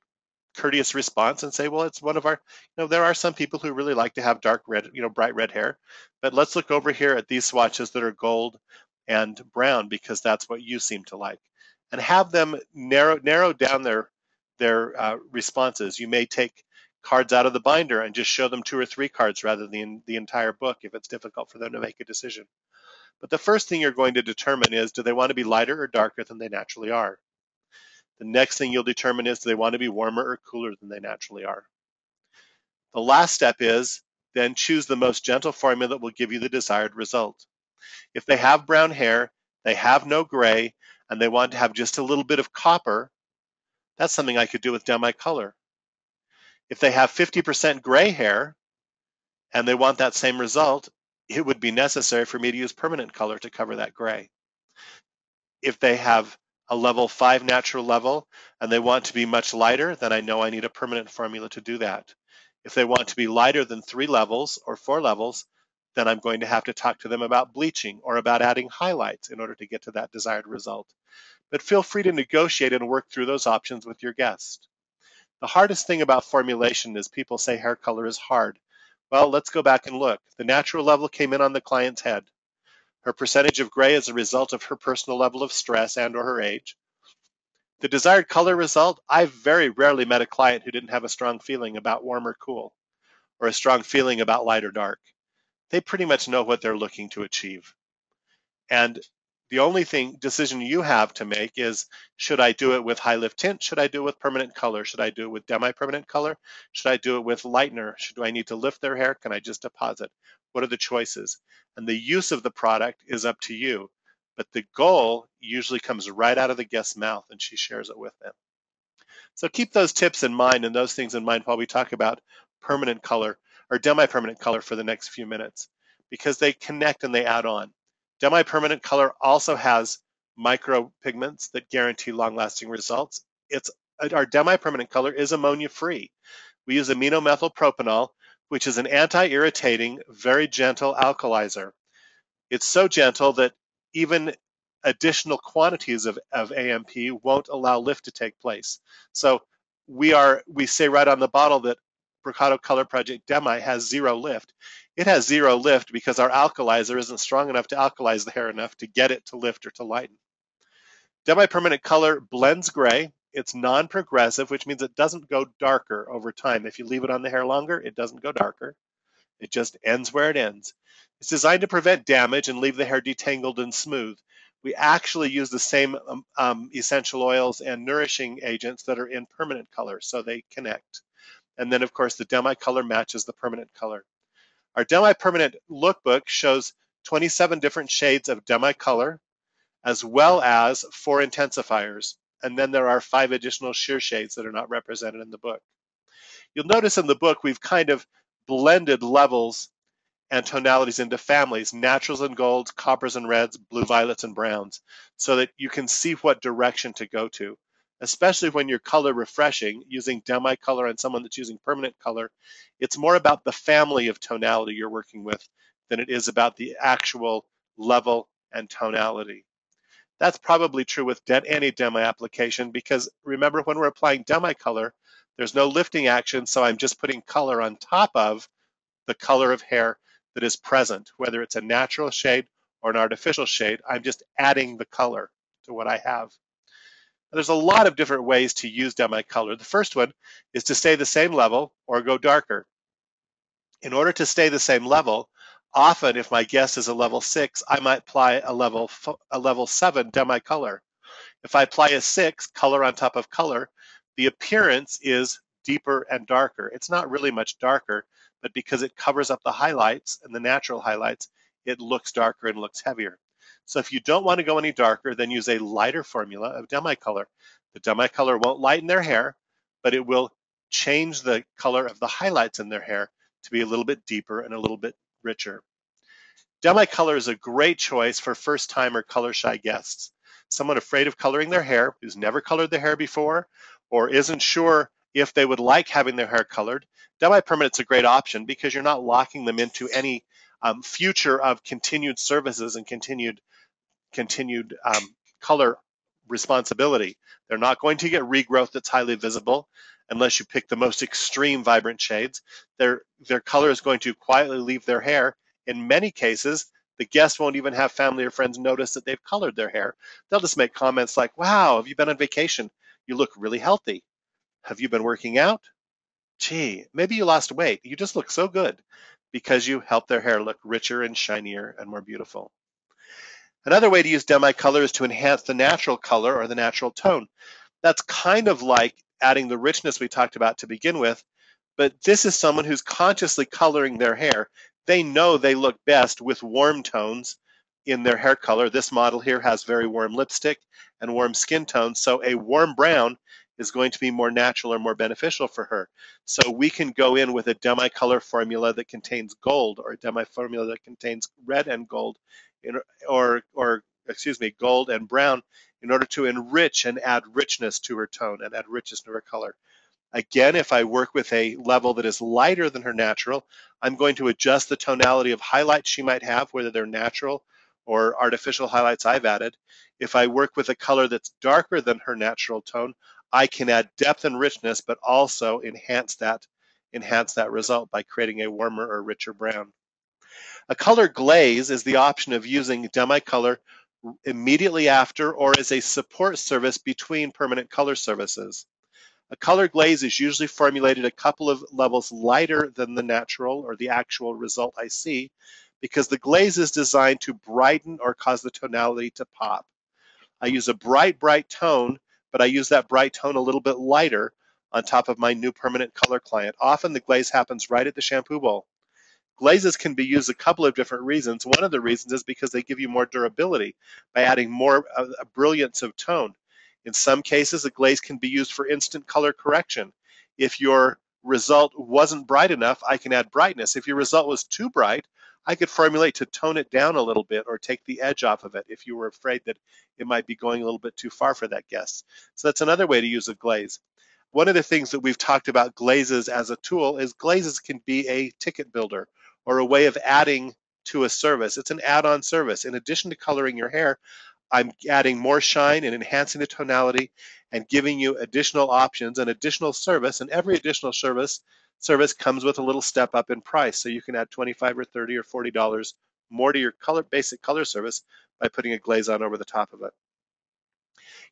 courteous response and say, well, it's one of our, you know, there are some people who really like to have dark red, you know, bright red hair, but let's look over here at these swatches that are gold and brown because that's what you seem to like and have them narrow narrow down their their uh, responses. You may take cards out of the binder and just show them two or three cards rather than the entire book if it's difficult for them to make a decision. But the first thing you're going to determine is do they want to be lighter or darker than they naturally are? The next thing you'll determine is do they want to be warmer or cooler than they naturally are? The last step is then choose the most gentle formula that will give you the desired result. If they have brown hair, they have no gray, and they want to have just a little bit of copper, that's something I could do with demi-color. If they have 50% gray hair and they want that same result, it would be necessary for me to use permanent color to cover that gray. If they have a level 5 natural level and they want to be much lighter, then I know I need a permanent formula to do that. If they want to be lighter than three levels or four levels, then I'm going to have to talk to them about bleaching or about adding highlights in order to get to that desired result. But feel free to negotiate and work through those options with your guest. The hardest thing about formulation is people say hair color is hard. Well, let's go back and look. The natural level came in on the client's head. Her percentage of gray is a result of her personal level of stress and or her age. The desired color result, I've very rarely met a client who didn't have a strong feeling about warm or cool, or a strong feeling about light or dark. They pretty much know what they're looking to achieve. And the only thing decision you have to make is should I do it with high lift tint? Should I do it with permanent color? Should I do it with demi-permanent color? Should I do it with lightener? Should do I need to lift their hair? Can I just deposit? What are the choices? And the use of the product is up to you. But the goal usually comes right out of the guest's mouth and she shares it with them. So keep those tips in mind and those things in mind while we talk about permanent color or demi-permanent color for the next few minutes because they connect and they add on. Demi-permanent color also has micropigments that guarantee long-lasting results. It's our demi-permanent color is ammonia-free. We use aminomethylpropanol, which is an anti-irritating, very gentle alkalizer. It's so gentle that even additional quantities of, of AMP won't allow lift to take place. So we are we say right on the bottle that Brocato Color Project Demi has zero lift. It has zero lift because our alkalizer isn't strong enough to alkalize the hair enough to get it to lift or to lighten. Demi-permanent color blends gray. It's non-progressive, which means it doesn't go darker over time. If you leave it on the hair longer, it doesn't go darker. It just ends where it ends. It's designed to prevent damage and leave the hair detangled and smooth. We actually use the same um, um, essential oils and nourishing agents that are in permanent color, so they connect. And then, of course, the demi color matches the permanent color. Our demi-permanent lookbook shows 27 different shades of demi color, as well as four intensifiers. And then there are five additional sheer shades that are not represented in the book. You'll notice in the book, we've kind of blended levels and tonalities into families, naturals and golds, coppers and reds, blue violets and browns, so that you can see what direction to go to especially when you're color refreshing using demi color on someone that's using permanent color, it's more about the family of tonality you're working with than it is about the actual level and tonality. That's probably true with any demi application because remember when we're applying demi color, there's no lifting action, so I'm just putting color on top of the color of hair that is present, whether it's a natural shade or an artificial shade, I'm just adding the color to what I have. There's a lot of different ways to use demi-color. The first one is to stay the same level or go darker. In order to stay the same level, often if my guess is a level six, I might apply a level a level seven demi-color. If I apply a six color on top of color, the appearance is deeper and darker. It's not really much darker, but because it covers up the highlights and the natural highlights, it looks darker and looks heavier. So if you don't want to go any darker, then use a lighter formula of demi-color. The demi-color won't lighten their hair, but it will change the color of the highlights in their hair to be a little bit deeper and a little bit richer. Demi-color is a great choice for first-time or color-shy guests. Someone afraid of coloring their hair, who's never colored their hair before, or isn't sure if they would like having their hair colored, demi-permanent's a great option because you're not locking them into any um, future of continued services and continued continued um, color responsibility. They're not going to get regrowth that's highly visible unless you pick the most extreme vibrant shades. Their, their color is going to quietly leave their hair. In many cases, the guests won't even have family or friends notice that they've colored their hair. They'll just make comments like, wow, have you been on vacation? You look really healthy. Have you been working out? Gee, maybe you lost weight. You just look so good because you help their hair look richer and shinier and more beautiful. Another way to use demi-color is to enhance the natural color or the natural tone. That's kind of like adding the richness we talked about to begin with, but this is someone who's consciously coloring their hair. They know they look best with warm tones in their hair color. This model here has very warm lipstick and warm skin tones, so a warm brown is going to be more natural or more beneficial for her. So we can go in with a demi-color formula that contains gold or a demi-formula that contains red and gold in, or, or excuse me, gold and brown in order to enrich and add richness to her tone and add richness to her color. Again, if I work with a level that is lighter than her natural, I'm going to adjust the tonality of highlights she might have, whether they're natural or artificial highlights I've added. If I work with a color that's darker than her natural tone, I can add depth and richness, but also enhance that, enhance that result by creating a warmer or richer brown. A color glaze is the option of using demi-color immediately after or as a support service between permanent color services. A color glaze is usually formulated a couple of levels lighter than the natural or the actual result I see because the glaze is designed to brighten or cause the tonality to pop. I use a bright, bright tone but I use that bright tone a little bit lighter on top of my new permanent color client. Often the glaze happens right at the shampoo bowl. Glazes can be used a couple of different reasons. One of the reasons is because they give you more durability by adding more uh, brilliance of tone. In some cases, a glaze can be used for instant color correction. If your result wasn't bright enough, I can add brightness. If your result was too bright, I could formulate to tone it down a little bit or take the edge off of it if you were afraid that it might be going a little bit too far for that guest. So that's another way to use a glaze. One of the things that we've talked about glazes as a tool is glazes can be a ticket builder or a way of adding to a service. It's an add-on service. In addition to coloring your hair, I'm adding more shine and enhancing the tonality and giving you additional options and additional service. And every additional service service comes with a little step up in price. So you can add 25 or 30 or 40 dollars more to your color basic color service by putting a glaze on over the top of it.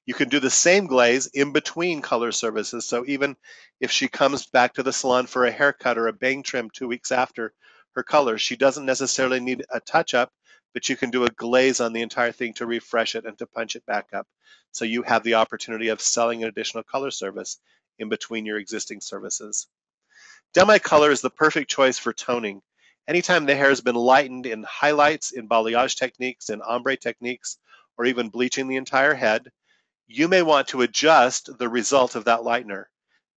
You can do the same glaze in between color services. So even if she comes back to the salon for a haircut or a bang trim two weeks after her color, she doesn't necessarily need a touch up, but you can do a glaze on the entire thing to refresh it and to punch it back up. So you have the opportunity of selling an additional color service in between your existing services. Demi-color is the perfect choice for toning. Anytime the hair has been lightened in highlights, in balayage techniques, in ombre techniques, or even bleaching the entire head, you may want to adjust the result of that lightener.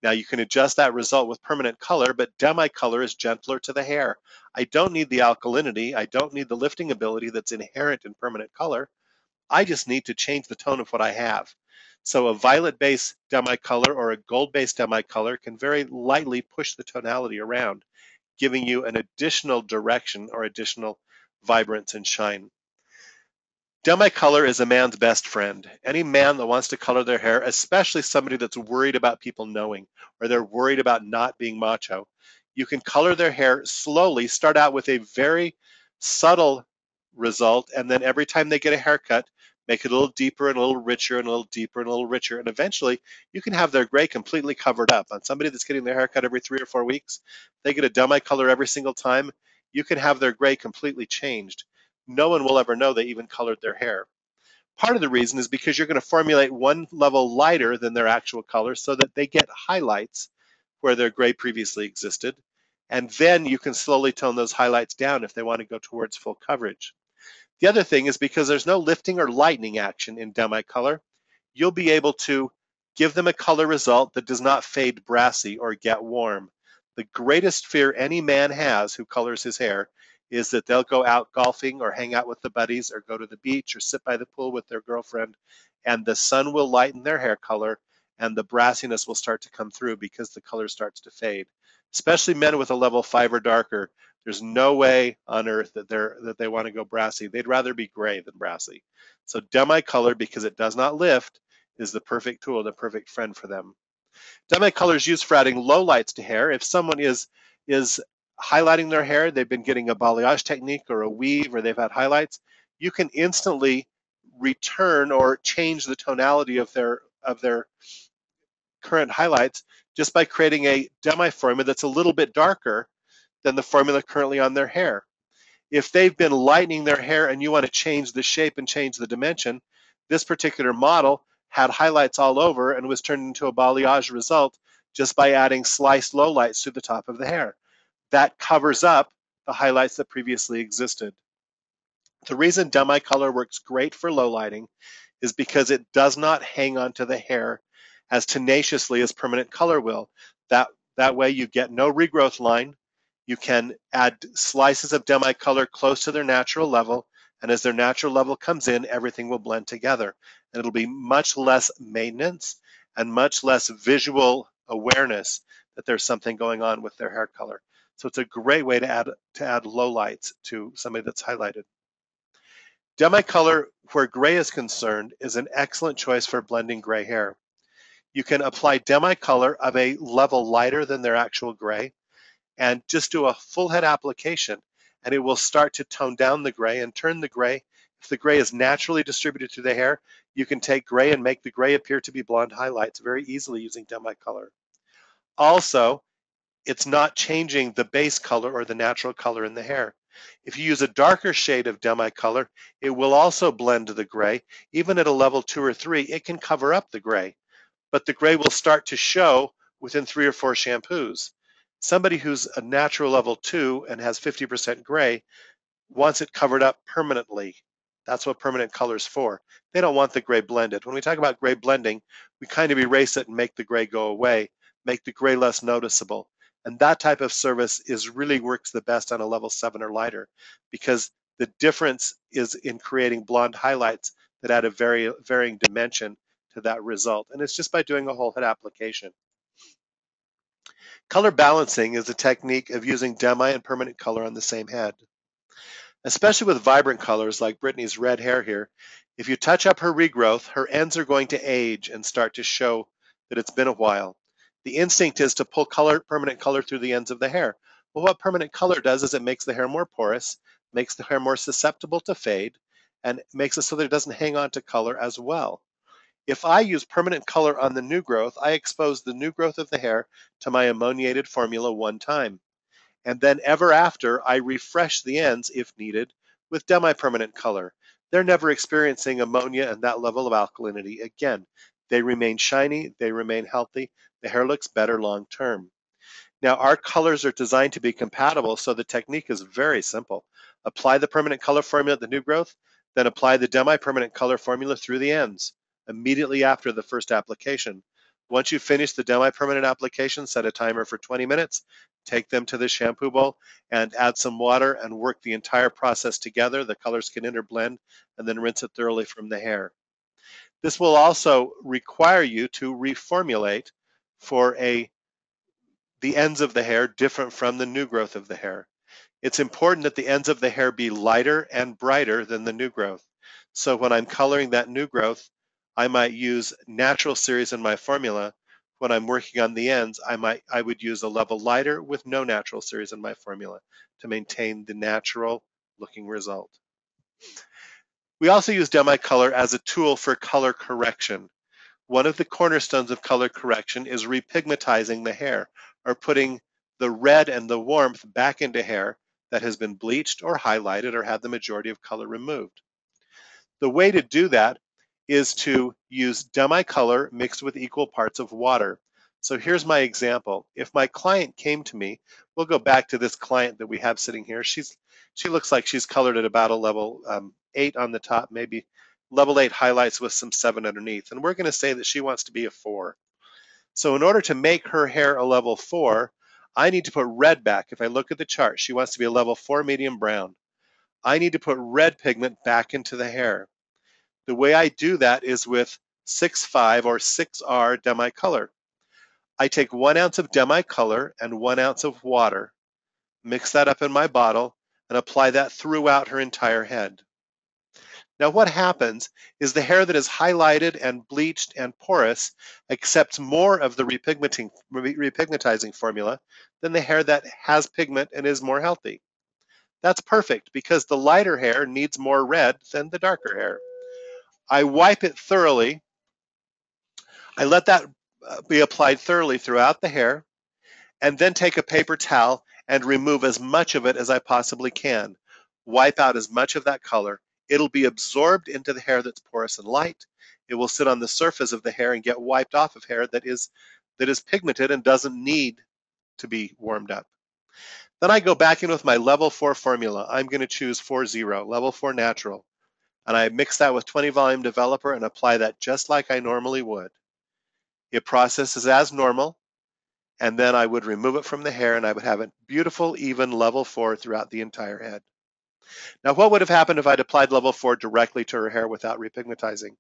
Now you can adjust that result with permanent color, but demi-color is gentler to the hair. I don't need the alkalinity, I don't need the lifting ability that's inherent in permanent color. I just need to change the tone of what I have. So a violet-based demi-color or a gold-based demi-color can very lightly push the tonality around, giving you an additional direction or additional vibrance and shine. Demi-color is a man's best friend. Any man that wants to color their hair, especially somebody that's worried about people knowing or they're worried about not being macho, you can color their hair slowly, start out with a very subtle result, and then every time they get a haircut, make it a little deeper and a little richer and a little deeper and a little richer. And eventually you can have their gray completely covered up. On somebody that's getting their haircut every three or four weeks, they get a demi color every single time, you can have their gray completely changed. No one will ever know they even colored their hair. Part of the reason is because you're going to formulate one level lighter than their actual color so that they get highlights where their gray previously existed. And then you can slowly tone those highlights down if they want to go towards full coverage. The other thing is because there's no lifting or lightening action in demi-color, you'll be able to give them a color result that does not fade brassy or get warm. The greatest fear any man has who colors his hair is that they'll go out golfing or hang out with the buddies or go to the beach or sit by the pool with their girlfriend and the sun will lighten their hair color and the brassiness will start to come through because the color starts to fade. Especially men with a level five or darker, there's no way on earth that they're that they want to go brassy. They'd rather be gray than brassy. So demi-color, because it does not lift, is the perfect tool, the perfect friend for them. Demi-color is used for adding low lights to hair. If someone is is highlighting their hair, they've been getting a balayage technique or a weave, or they've had highlights, you can instantly return or change the tonality of their of their current highlights just by creating a demi formula that's a little bit darker than the formula currently on their hair. If they've been lightening their hair and you want to change the shape and change the dimension, this particular model had highlights all over and was turned into a balayage result just by adding sliced lowlights to the top of the hair. That covers up the highlights that previously existed. The reason demi-color works great for low lighting is because it does not hang onto the hair as tenaciously as permanent color will. That, that way you get no regrowth line. You can add slices of demi-color close to their natural level, and as their natural level comes in, everything will blend together. And it'll be much less maintenance and much less visual awareness that there's something going on with their hair color. So it's a great way to add to add low lights to somebody that's highlighted. Demi-color, where gray is concerned, is an excellent choice for blending gray hair. You can apply demi-color of a level lighter than their actual gray and just do a full head application and it will start to tone down the gray and turn the gray. If the gray is naturally distributed through the hair, you can take gray and make the gray appear to be blonde highlights very easily using demi-color. Also, it's not changing the base color or the natural color in the hair. If you use a darker shade of demi-color, it will also blend to the gray. Even at a level two or three, it can cover up the gray, but the gray will start to show within three or four shampoos. Somebody who's a natural level two and has 50% gray wants it covered up permanently. That's what permanent color is for. They don't want the gray blended. When we talk about gray blending, we kind of erase it and make the gray go away, make the gray less noticeable. And that type of service is really works the best on a level seven or lighter because the difference is in creating blonde highlights that add a very varying dimension to that result. And it's just by doing a whole head application. Color balancing is a technique of using demi and permanent color on the same head. Especially with vibrant colors like Brittany's red hair here, if you touch up her regrowth, her ends are going to age and start to show that it's been a while. The instinct is to pull color, permanent color through the ends of the hair. Well, what permanent color does is it makes the hair more porous, makes the hair more susceptible to fade, and makes it so that it doesn't hang on to color as well. If I use permanent color on the new growth, I expose the new growth of the hair to my ammoniated formula one time. And then ever after, I refresh the ends, if needed, with demi-permanent color. They're never experiencing ammonia and that level of alkalinity again. They remain shiny, they remain healthy, the hair looks better long term. Now our colors are designed to be compatible, so the technique is very simple. Apply the permanent color formula at the new growth, then apply the demi-permanent color formula through the ends immediately after the first application. Once you finish the demi-permanent application, set a timer for 20 minutes, take them to the shampoo bowl and add some water and work the entire process together. The colors can interblend and then rinse it thoroughly from the hair. This will also require you to reformulate for a the ends of the hair different from the new growth of the hair. It's important that the ends of the hair be lighter and brighter than the new growth. So when I'm coloring that new growth, I might use natural series in my formula. When I'm working on the ends, I might I would use a level lighter with no natural series in my formula to maintain the natural looking result. We also use demi-color as a tool for color correction. One of the cornerstones of color correction is repigmentizing the hair or putting the red and the warmth back into hair that has been bleached or highlighted or had the majority of color removed. The way to do that is to use demi-color mixed with equal parts of water. So here's my example. If my client came to me, we'll go back to this client that we have sitting here. She's She looks like she's colored at about a level um, 8 on the top, maybe level 8 highlights with some 7 underneath. And we're going to say that she wants to be a 4. So in order to make her hair a level 4, I need to put red back. If I look at the chart, she wants to be a level 4 medium brown. I need to put red pigment back into the hair. The way I do that is with 6.5 or 6R demi-color. I take one ounce of demi-color and one ounce of water, mix that up in my bottle, and apply that throughout her entire head. Now what happens is the hair that is highlighted and bleached and porous accepts more of the repigmenting, repigmentizing formula than the hair that has pigment and is more healthy. That's perfect because the lighter hair needs more red than the darker hair. I wipe it thoroughly. I let that uh, be applied thoroughly throughout the hair and then take a paper towel and remove as much of it as I possibly can. Wipe out as much of that color. It'll be absorbed into the hair that's porous and light. It will sit on the surface of the hair and get wiped off of hair that is that is pigmented and doesn't need to be warmed up. Then I go back in with my level 4 formula. I'm going to choose 4-0, level 4 natural. And I mix that with 20 volume developer and apply that just like I normally would. It processes as normal and then I would remove it from the hair and I would have a beautiful, even level four throughout the entire head. Now, what would have happened if I'd applied level four directly to her hair without repigmentizing?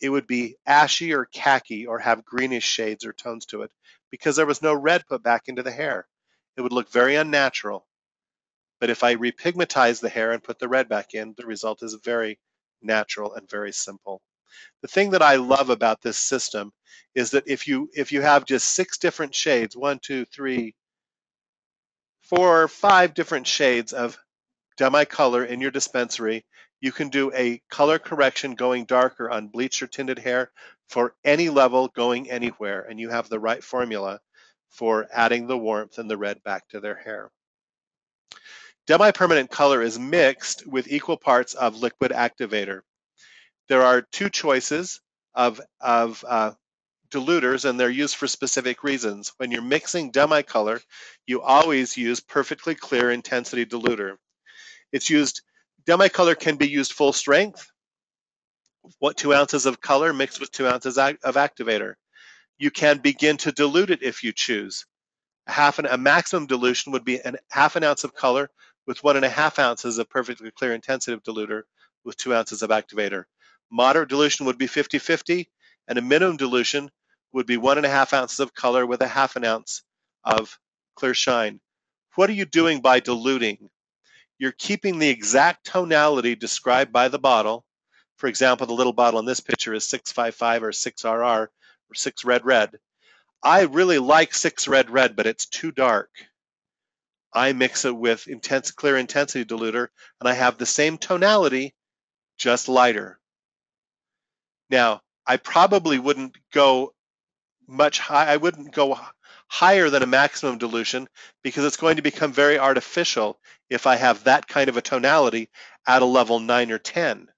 It would be ashy or khaki or have greenish shades or tones to it because there was no red put back into the hair. It would look very unnatural. But if I repigmentize the hair and put the red back in, the result is very natural and very simple. The thing that I love about this system is that if you if you have just six different shades, one, two, three, four, five different shades of demi-color in your dispensary, you can do a color correction going darker on bleached or tinted hair for any level going anywhere, and you have the right formula for adding the warmth and the red back to their hair. Demi-permanent color is mixed with equal parts of liquid activator there are two choices of, of uh, diluters and they're used for specific reasons. When you're mixing demi-color, you always use perfectly clear intensity diluter. It's used, demi-color can be used full strength, what two ounces of color mixed with two ounces of activator. You can begin to dilute it if you choose. A half an, a maximum dilution would be a half an ounce of color with one and a half ounces of perfectly clear intensity diluter with two ounces of activator. Moderate dilution would be 50-50, and a minimum dilution would be one and a half ounces of color with a half an ounce of clear shine. What are you doing by diluting? You're keeping the exact tonality described by the bottle. For example, the little bottle in this picture is 655 or 6RR or 6 red red. I really like 6 red red, but it's too dark. I mix it with intense clear intensity diluter and I have the same tonality, just lighter. Now, I probably wouldn't go much high, I wouldn't go higher than a maximum dilution because it's going to become very artificial if I have that kind of a tonality at a level 9 or 10.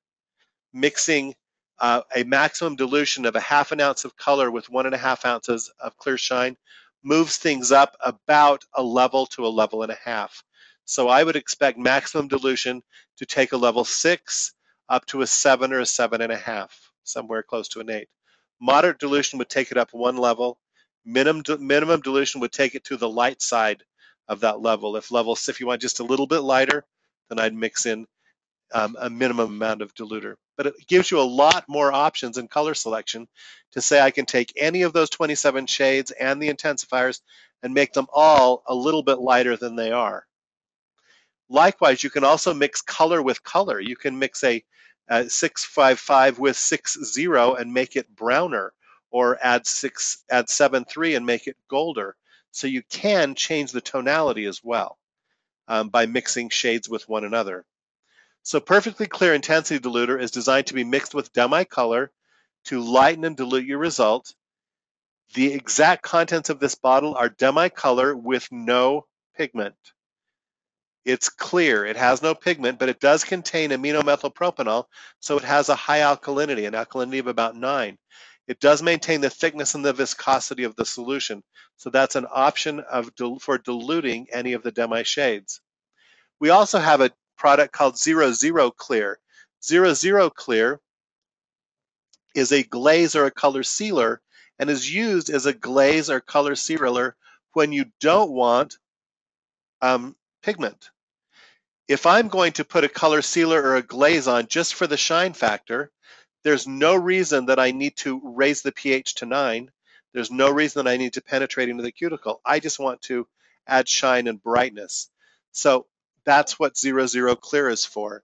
Mixing uh, a maximum dilution of a half an ounce of color with one and a half ounces of clear shine moves things up about a level to a level and a half. So I would expect maximum dilution to take a level 6 up to a 7 or a 7 and a half somewhere close to an 8. Moderate dilution would take it up one level. Minimum, minimum dilution would take it to the light side of that level. If level, if you want just a little bit lighter, then I'd mix in um, a minimum amount of diluter. But it gives you a lot more options in color selection to say I can take any of those 27 shades and the intensifiers and make them all a little bit lighter than they are. Likewise, you can also mix color with color. You can mix a uh, 655 with 60 and make it browner or add 6 add 73 and make it golder. So you can change the tonality as well um, by mixing shades with one another. So perfectly clear intensity diluter is designed to be mixed with demi-color to lighten and dilute your result. The exact contents of this bottle are demi-color with no pigment. It's clear. It has no pigment, but it does contain aminomethylpropanol, so it has a high alkalinity, an alkalinity of about 9. It does maintain the thickness and the viscosity of the solution, so that's an option of for diluting any of the demi shades. We also have a product called Zero Zero Clear. Zero Zero Clear is a glaze or a color sealer and is used as a glaze or color sealer when you don't want um, pigment. If I'm going to put a color sealer or a glaze on just for the shine factor, there's no reason that I need to raise the pH to 9. There's no reason that I need to penetrate into the cuticle. I just want to add shine and brightness. So that's what zero zero clear is for.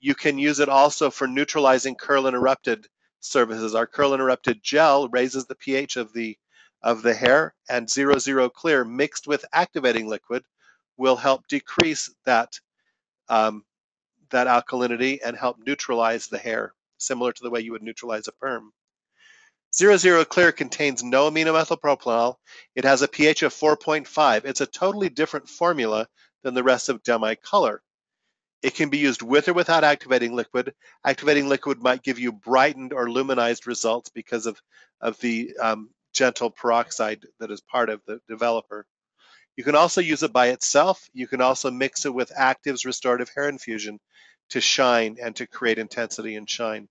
You can use it also for neutralizing curl interrupted surfaces. Our curl interrupted gel raises the pH of the of the hair and zero zero clear mixed with activating liquid will help decrease that um, that alkalinity and help neutralize the hair, similar to the way you would neutralize a perm. Zero Zero Clear contains no aminomethylpropyl. It has a pH of 4.5. It's a totally different formula than the rest of Demi Color. It can be used with or without activating liquid. Activating liquid might give you brightened or luminized results because of, of the um, gentle peroxide that is part of the developer. You can also use it by itself. You can also mix it with Active's restorative hair infusion to shine and to create intensity and shine.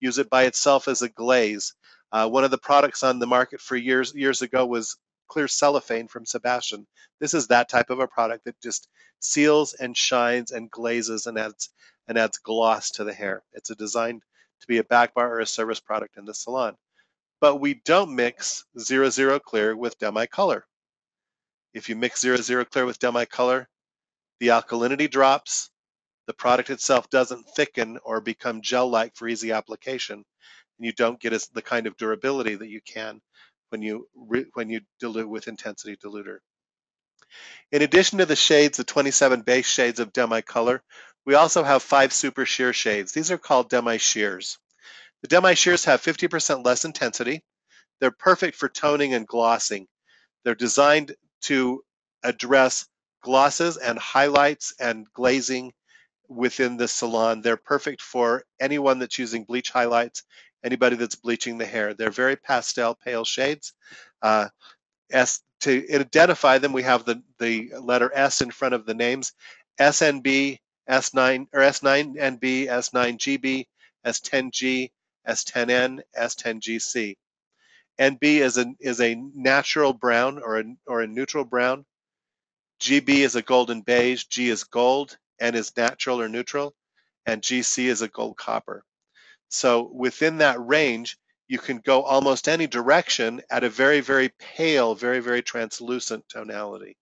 Use it by itself as a glaze. Uh, one of the products on the market for years years ago was clear cellophane from Sebastian. This is that type of a product that just seals and shines and glazes and adds and adds gloss to the hair. It's designed to be a back bar or a service product in the salon. But we don't mix zero zero clear with demi color. If you mix zero zero clear with demi color, the alkalinity drops, the product itself doesn't thicken or become gel-like for easy application, and you don't get as, the kind of durability that you can when you when you dilute with intensity diluter. In addition to the shades, the 27 base shades of Demi Color, we also have five super sheer shades. These are called Demi Sheers. The Demi Sheers have 50% less intensity. They're perfect for toning and glossing. They're designed to address glosses and highlights and glazing within the salon. They're perfect for anyone that's using bleach highlights anybody that's bleaching the hair. They're very pastel, pale shades. Uh, S to identify them, we have the the letter S in front of the names. SNB, S9 or S9NB, S9GB, S10G, S10N, S10GC. NB is a is a natural brown or a or a neutral brown. GB is a golden beige, G is gold, N is natural or neutral, and GC is a gold copper. So within that range, you can go almost any direction at a very, very pale, very, very translucent tonality.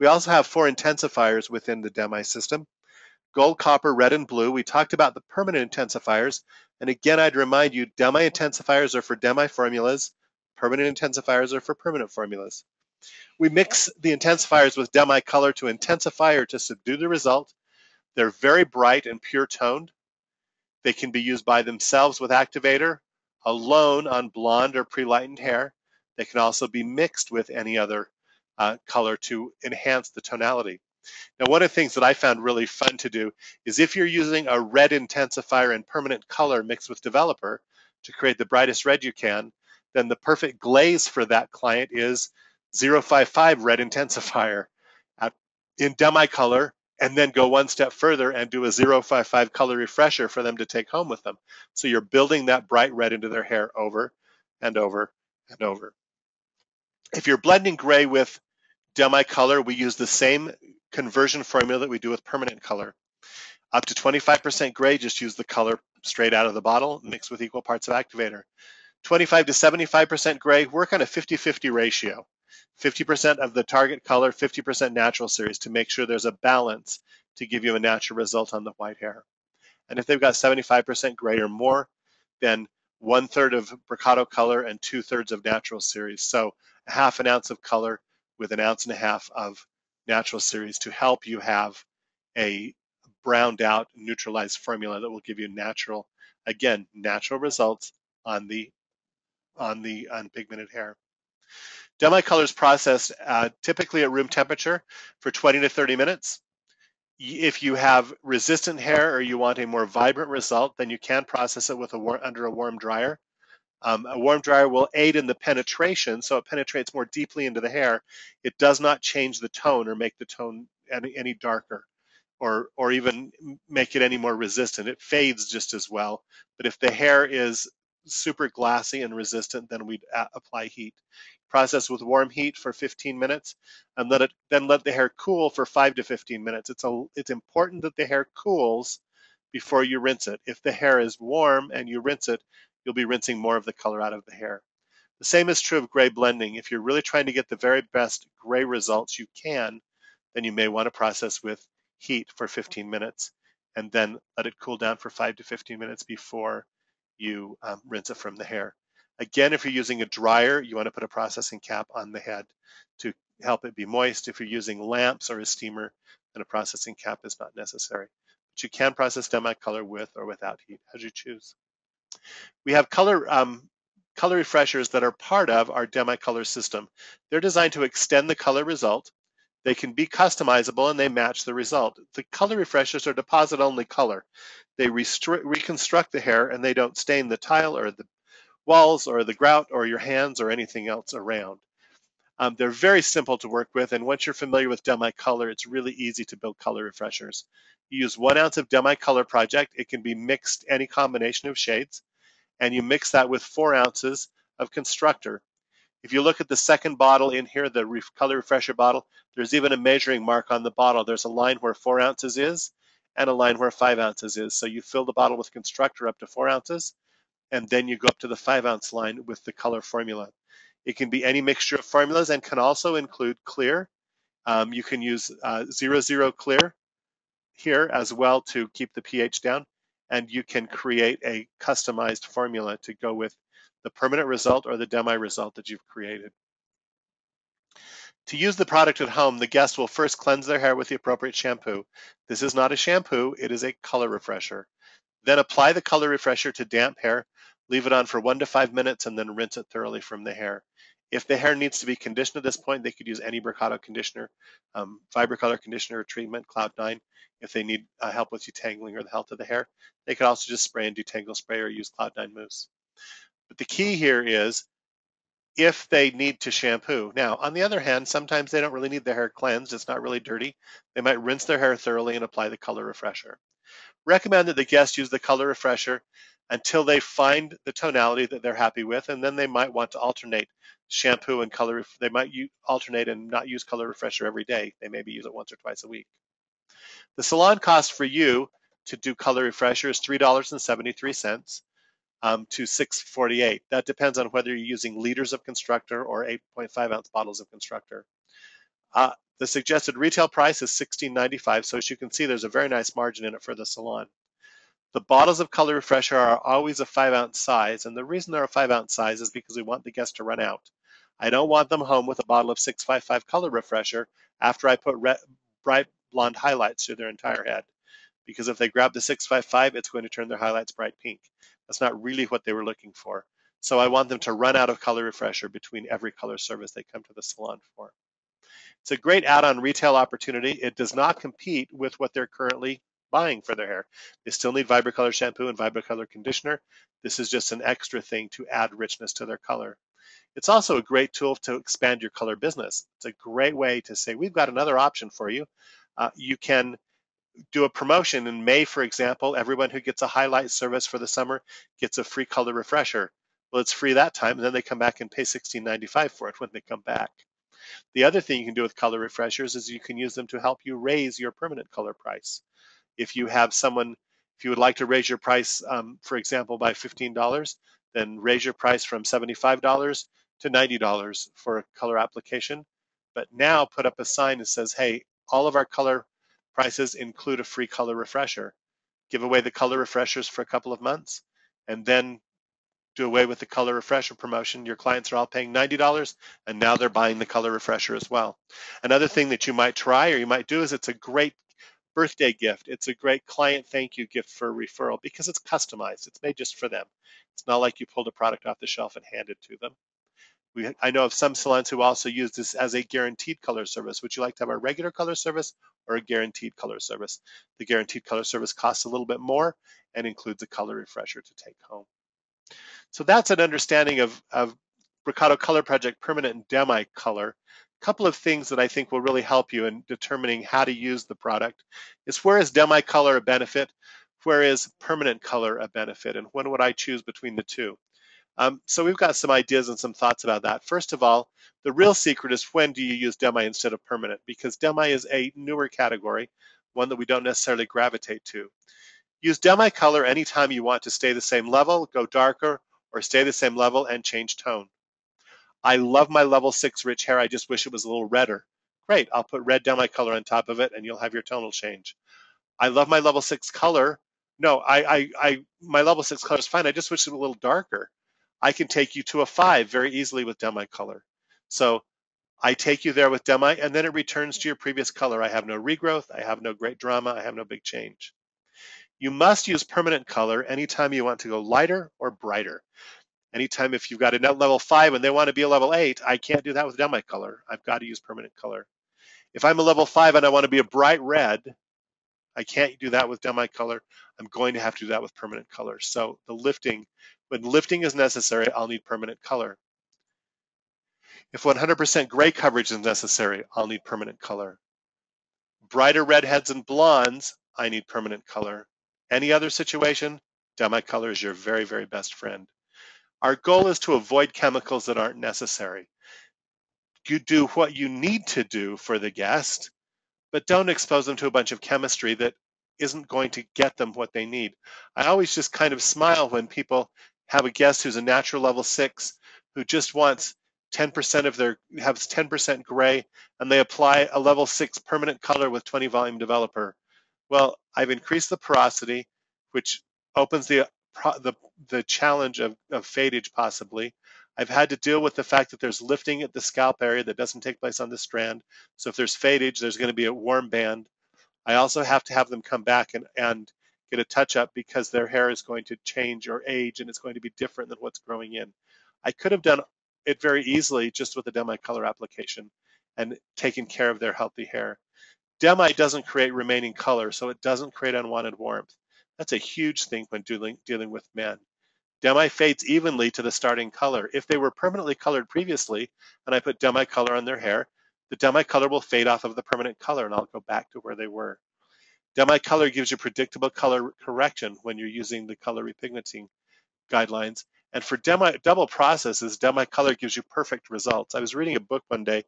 We also have four intensifiers within the DEMI system. Gold, copper, red, and blue. We talked about the permanent intensifiers. And again, I'd remind you, DEMI intensifiers are for DEMI formulas. Permanent intensifiers are for permanent formulas. We mix the intensifiers with DEMI color to intensify or to subdue the result. They're very bright and pure toned. They can be used by themselves with activator, alone on blonde or pre-lightened hair. They can also be mixed with any other uh, color to enhance the tonality. Now, one of the things that I found really fun to do is if you're using a red intensifier and permanent color mixed with developer to create the brightest red you can, then the perfect glaze for that client is 055 red intensifier at, in demi color and then go one step further and do a 055 color refresher for them to take home with them. So you're building that bright red into their hair over and over and over. If you're blending gray with demi color, we use the same conversion formula that we do with permanent color. Up to 25% gray, just use the color straight out of the bottle, mixed with equal parts of activator. 25 to 75% gray, work on a 50-50 ratio. 50% of the target color, 50% natural series to make sure there's a balance to give you a natural result on the white hair. And if they've got 75% gray or more, then one third of Brocato color and two thirds of natural series. So a half an ounce of color with an ounce and a half of natural series to help you have a browned out neutralized formula that will give you natural, again, natural results on the on the unpigmented hair. Demi-color is processed uh, typically at room temperature for 20 to 30 minutes. If you have resistant hair or you want a more vibrant result, then you can process it with a under a warm dryer. Um, a warm dryer will aid in the penetration, so it penetrates more deeply into the hair. It does not change the tone or make the tone any, any darker or, or even make it any more resistant. It fades just as well. But if the hair is super glassy and resistant, then we'd apply heat. Process with warm heat for 15 minutes and let it then let the hair cool for 5 to 15 minutes. It's a it's important that the hair cools before you rinse it. If the hair is warm and you rinse it, you'll be rinsing more of the color out of the hair. The same is true of gray blending. If you're really trying to get the very best gray results you can, then you may want to process with heat for 15 minutes. and then let it cool down for 5 to 15 minutes before you um, rinse it from the hair. Again, if you're using a dryer, you want to put a processing cap on the head to help it be moist. If you're using lamps or a steamer, then a processing cap is not necessary. But you can process demi-color with or without heat, as you choose. We have color um, color refreshers that are part of our demi-color system. They're designed to extend the color result. They can be customizable and they match the result. The color refreshers are deposit only color. They restrict reconstruct the hair and they don't stain the tile or the walls or the grout or your hands or anything else around. Um, they're very simple to work with, and once you're familiar with Demi-Color, it's really easy to build color refreshers. You use one ounce of Demi-Color Project. It can be mixed any combination of shades, and you mix that with four ounces of Constructor. If you look at the second bottle in here, the color refresher bottle, there's even a measuring mark on the bottle. There's a line where four ounces is and a line where five ounces is. So you fill the bottle with Constructor up to four ounces, and then you go up to the five ounce line with the color formula. It can be any mixture of formulas and can also include clear. Um, you can use uh, zero zero clear here as well to keep the pH down, and you can create a customized formula to go with the permanent result or the demi result that you've created. To use the product at home, the guest will first cleanse their hair with the appropriate shampoo. This is not a shampoo, it is a color refresher. Then apply the color refresher to damp hair Leave it on for one to five minutes and then rinse it thoroughly from the hair. If the hair needs to be conditioned at this point, they could use any Brocato conditioner, um, Color conditioner treatment, Cloud9. If they need uh, help with detangling or the health of the hair, they could also just spray and detangle spray or use Cloud9 mousse. But the key here is if they need to shampoo. Now, on the other hand, sometimes they don't really need their hair cleansed. It's not really dirty. They might rinse their hair thoroughly and apply the color refresher. Recommend that the guest use the color refresher until they find the tonality that they're happy with, and then they might want to alternate shampoo and color. They might alternate and not use color refresher every day. They maybe use it once or twice a week. The salon cost for you to do color refresher is $3.73 um, to $6.48. That depends on whether you're using liters of Constructor or 8.5 ounce bottles of Constructor. Uh, the suggested retail price is $16.95, so as you can see, there's a very nice margin in it for the salon. The bottles of Color Refresher are always a five ounce size, and the reason they're a five ounce size is because we want the guest to run out. I don't want them home with a bottle of 655 Color Refresher after I put red, bright blonde highlights through their entire head. Because if they grab the 655, it's going to turn their highlights bright pink. That's not really what they were looking for. So I want them to run out of Color Refresher between every color service they come to the salon for. It's a great add-on retail opportunity. It does not compete with what they're currently buying for their hair. They still need Vibracolor shampoo and Vibracolor conditioner. This is just an extra thing to add richness to their color. It's also a great tool to expand your color business. It's a great way to say, we've got another option for you. Uh, you can do a promotion in May, for example, everyone who gets a highlight service for the summer gets a free color refresher. Well, it's free that time, and then they come back and pay $16.95 for it when they come back. The other thing you can do with color refreshers is you can use them to help you raise your permanent color price. If you have someone, if you would like to raise your price, um, for example, by $15, then raise your price from $75 to $90 for a color application. But now put up a sign that says, hey, all of our color prices include a free color refresher. Give away the color refreshers for a couple of months and then do away with the color refresher promotion. Your clients are all paying $90 and now they're buying the color refresher as well. Another thing that you might try or you might do is it's a great birthday gift. It's a great client thank you gift for a referral because it's customized. It's made just for them. It's not like you pulled a product off the shelf and handed to them. We, I know of some salons who also use this as a guaranteed color service. Would you like to have a regular color service or a guaranteed color service? The guaranteed color service costs a little bit more and includes a color refresher to take home. So that's an understanding of, of Color Project Permanent and Demi Color A couple of things that I think will really help you in determining how to use the product is where is demi-color a benefit, where is permanent color a benefit, and when would I choose between the two? Um, so we've got some ideas and some thoughts about that. First of all, the real secret is when do you use demi instead of permanent, because demi is a newer category, one that we don't necessarily gravitate to. Use demi color anytime you want to stay the same level, go darker, or stay the same level and change tone. I love my level six rich hair. I just wish it was a little redder. Great, I'll put red demi color on top of it and you'll have your tonal change. I love my level six color. No, I, I, I my level six color is fine. I just wish it was a little darker. I can take you to a five very easily with demi color. So I take you there with demi and then it returns to your previous color. I have no regrowth. I have no great drama. I have no big change. You must use permanent color anytime you want to go lighter or brighter. Anytime if you've got a level five and they want to be a level eight, I can't do that with demi color. I've got to use permanent color. If I'm a level five and I want to be a bright red, I can't do that with demi color. I'm going to have to do that with permanent color. So the lifting, when lifting is necessary, I'll need permanent color. If 100% gray coverage is necessary, I'll need permanent color. Brighter redheads and blondes, I need permanent color. Any other situation, demi color is your very, very best friend. Our goal is to avoid chemicals that aren't necessary. You do what you need to do for the guest, but don't expose them to a bunch of chemistry that isn't going to get them what they need. I always just kind of smile when people have a guest who's a natural level six who just wants 10% of their, has 10% gray, and they apply a level six permanent color with 20 volume developer. Well, I've increased the porosity, which opens the the, the challenge of, of fadage possibly. I've had to deal with the fact that there's lifting at the scalp area that doesn't take place on the strand. So if there's fadage, there's going to be a warm band. I also have to have them come back and, and get a touch up because their hair is going to change or age and it's going to be different than what's growing in. I could have done it very easily just with a demi color application and taken care of their healthy hair. Demi doesn't create remaining color, so it doesn't create unwanted warmth. That's a huge thing when dealing, dealing with men. Demi fades evenly to the starting color. If they were permanently colored previously, and I put demi color on their hair, the demi color will fade off of the permanent color and I'll go back to where they were. Demi color gives you predictable color correction when you're using the color repigmenting guidelines. And for demi, double processes, demi color gives you perfect results. I was reading a book one day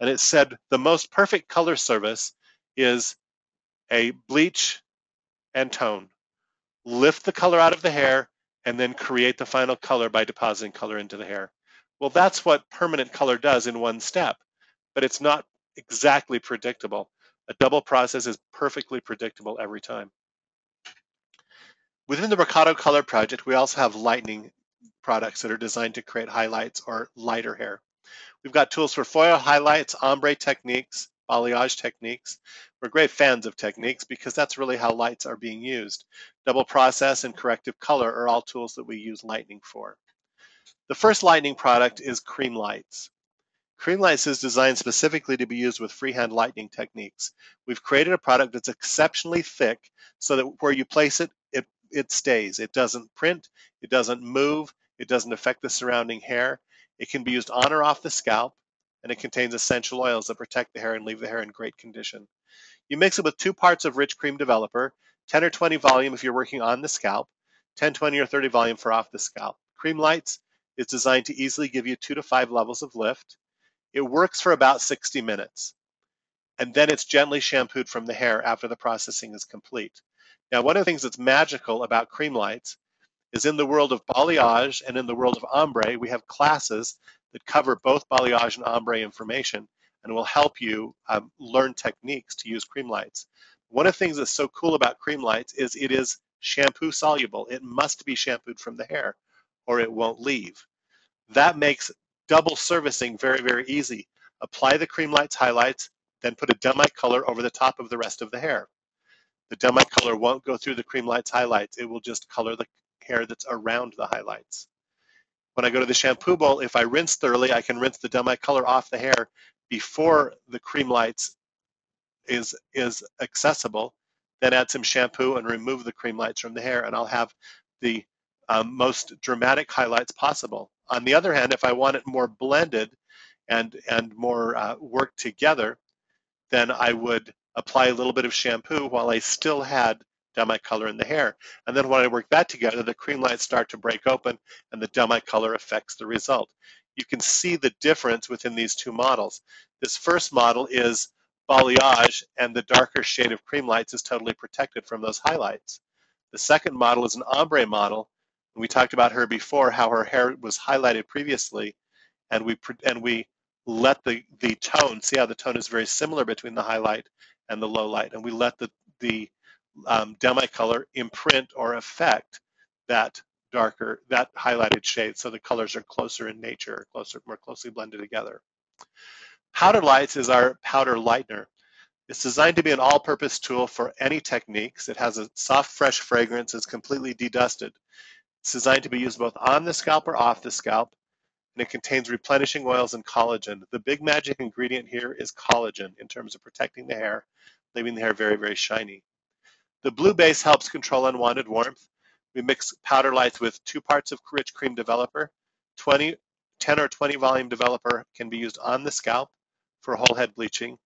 and it said the most perfect color service is a bleach and tone lift the color out of the hair, and then create the final color by depositing color into the hair. Well, that's what permanent color does in one step, but it's not exactly predictable. A double process is perfectly predictable every time. Within the Brocato Color project, we also have lightening products that are designed to create highlights or lighter hair. We've got tools for foil highlights, ombre techniques, balayage techniques. We're great fans of techniques because that's really how lights are being used. Double process and corrective color are all tools that we use lightning for. The first lightning product is Cream Lights. Cream Lights is designed specifically to be used with freehand lightning techniques. We've created a product that's exceptionally thick so that where you place it, it, it stays. It doesn't print, it doesn't move, it doesn't affect the surrounding hair. It can be used on or off the scalp and it contains essential oils that protect the hair and leave the hair in great condition. You mix it with two parts of rich cream developer, 10 or 20 volume if you're working on the scalp, 10, 20, or 30 volume for off the scalp. Cream Lights is designed to easily give you two to five levels of lift. It works for about 60 minutes. And then it's gently shampooed from the hair after the processing is complete. Now, one of the things that's magical about Cream Lights is in the world of balayage and in the world of ombre, we have classes that cover both balayage and ombre information and will help you um, learn techniques to use cream lights. One of the things that's so cool about cream lights is it is shampoo soluble. It must be shampooed from the hair or it won't leave. That makes double servicing very, very easy. Apply the cream lights highlights, then put a demi color over the top of the rest of the hair. The demi color won't go through the cream lights highlights. It will just color the hair that's around the highlights. When I go to the shampoo bowl, if I rinse thoroughly, I can rinse the demi color off the hair before the cream lights is, is accessible. Then add some shampoo and remove the cream lights from the hair and I'll have the um, most dramatic highlights possible. On the other hand, if I want it more blended and, and more uh, worked together, then I would apply a little bit of shampoo while I still had demi color in the hair. And then when I work that together, the cream lights start to break open and the demi color affects the result. You can see the difference within these two models. This first model is balayage and the darker shade of cream lights is totally protected from those highlights. The second model is an ombre model. And we talked about her before, how her hair was highlighted previously, and we and we let the the tone see how the tone is very similar between the highlight and the low light, and we let the the um, demi-color imprint or affect that darker, that highlighted shade so the colors are closer in nature, closer, more closely blended together. Powder Lights is our powder lightener. It's designed to be an all-purpose tool for any techniques. It has a soft, fresh fragrance. It's completely dedusted. It's designed to be used both on the scalp or off the scalp, and it contains replenishing oils and collagen. The big magic ingredient here is collagen in terms of protecting the hair, leaving the hair very, very shiny. The blue base helps control unwanted warmth. We mix powder lights with two parts of rich cream developer. 20, 10 or 20 volume developer can be used on the scalp for whole head bleaching.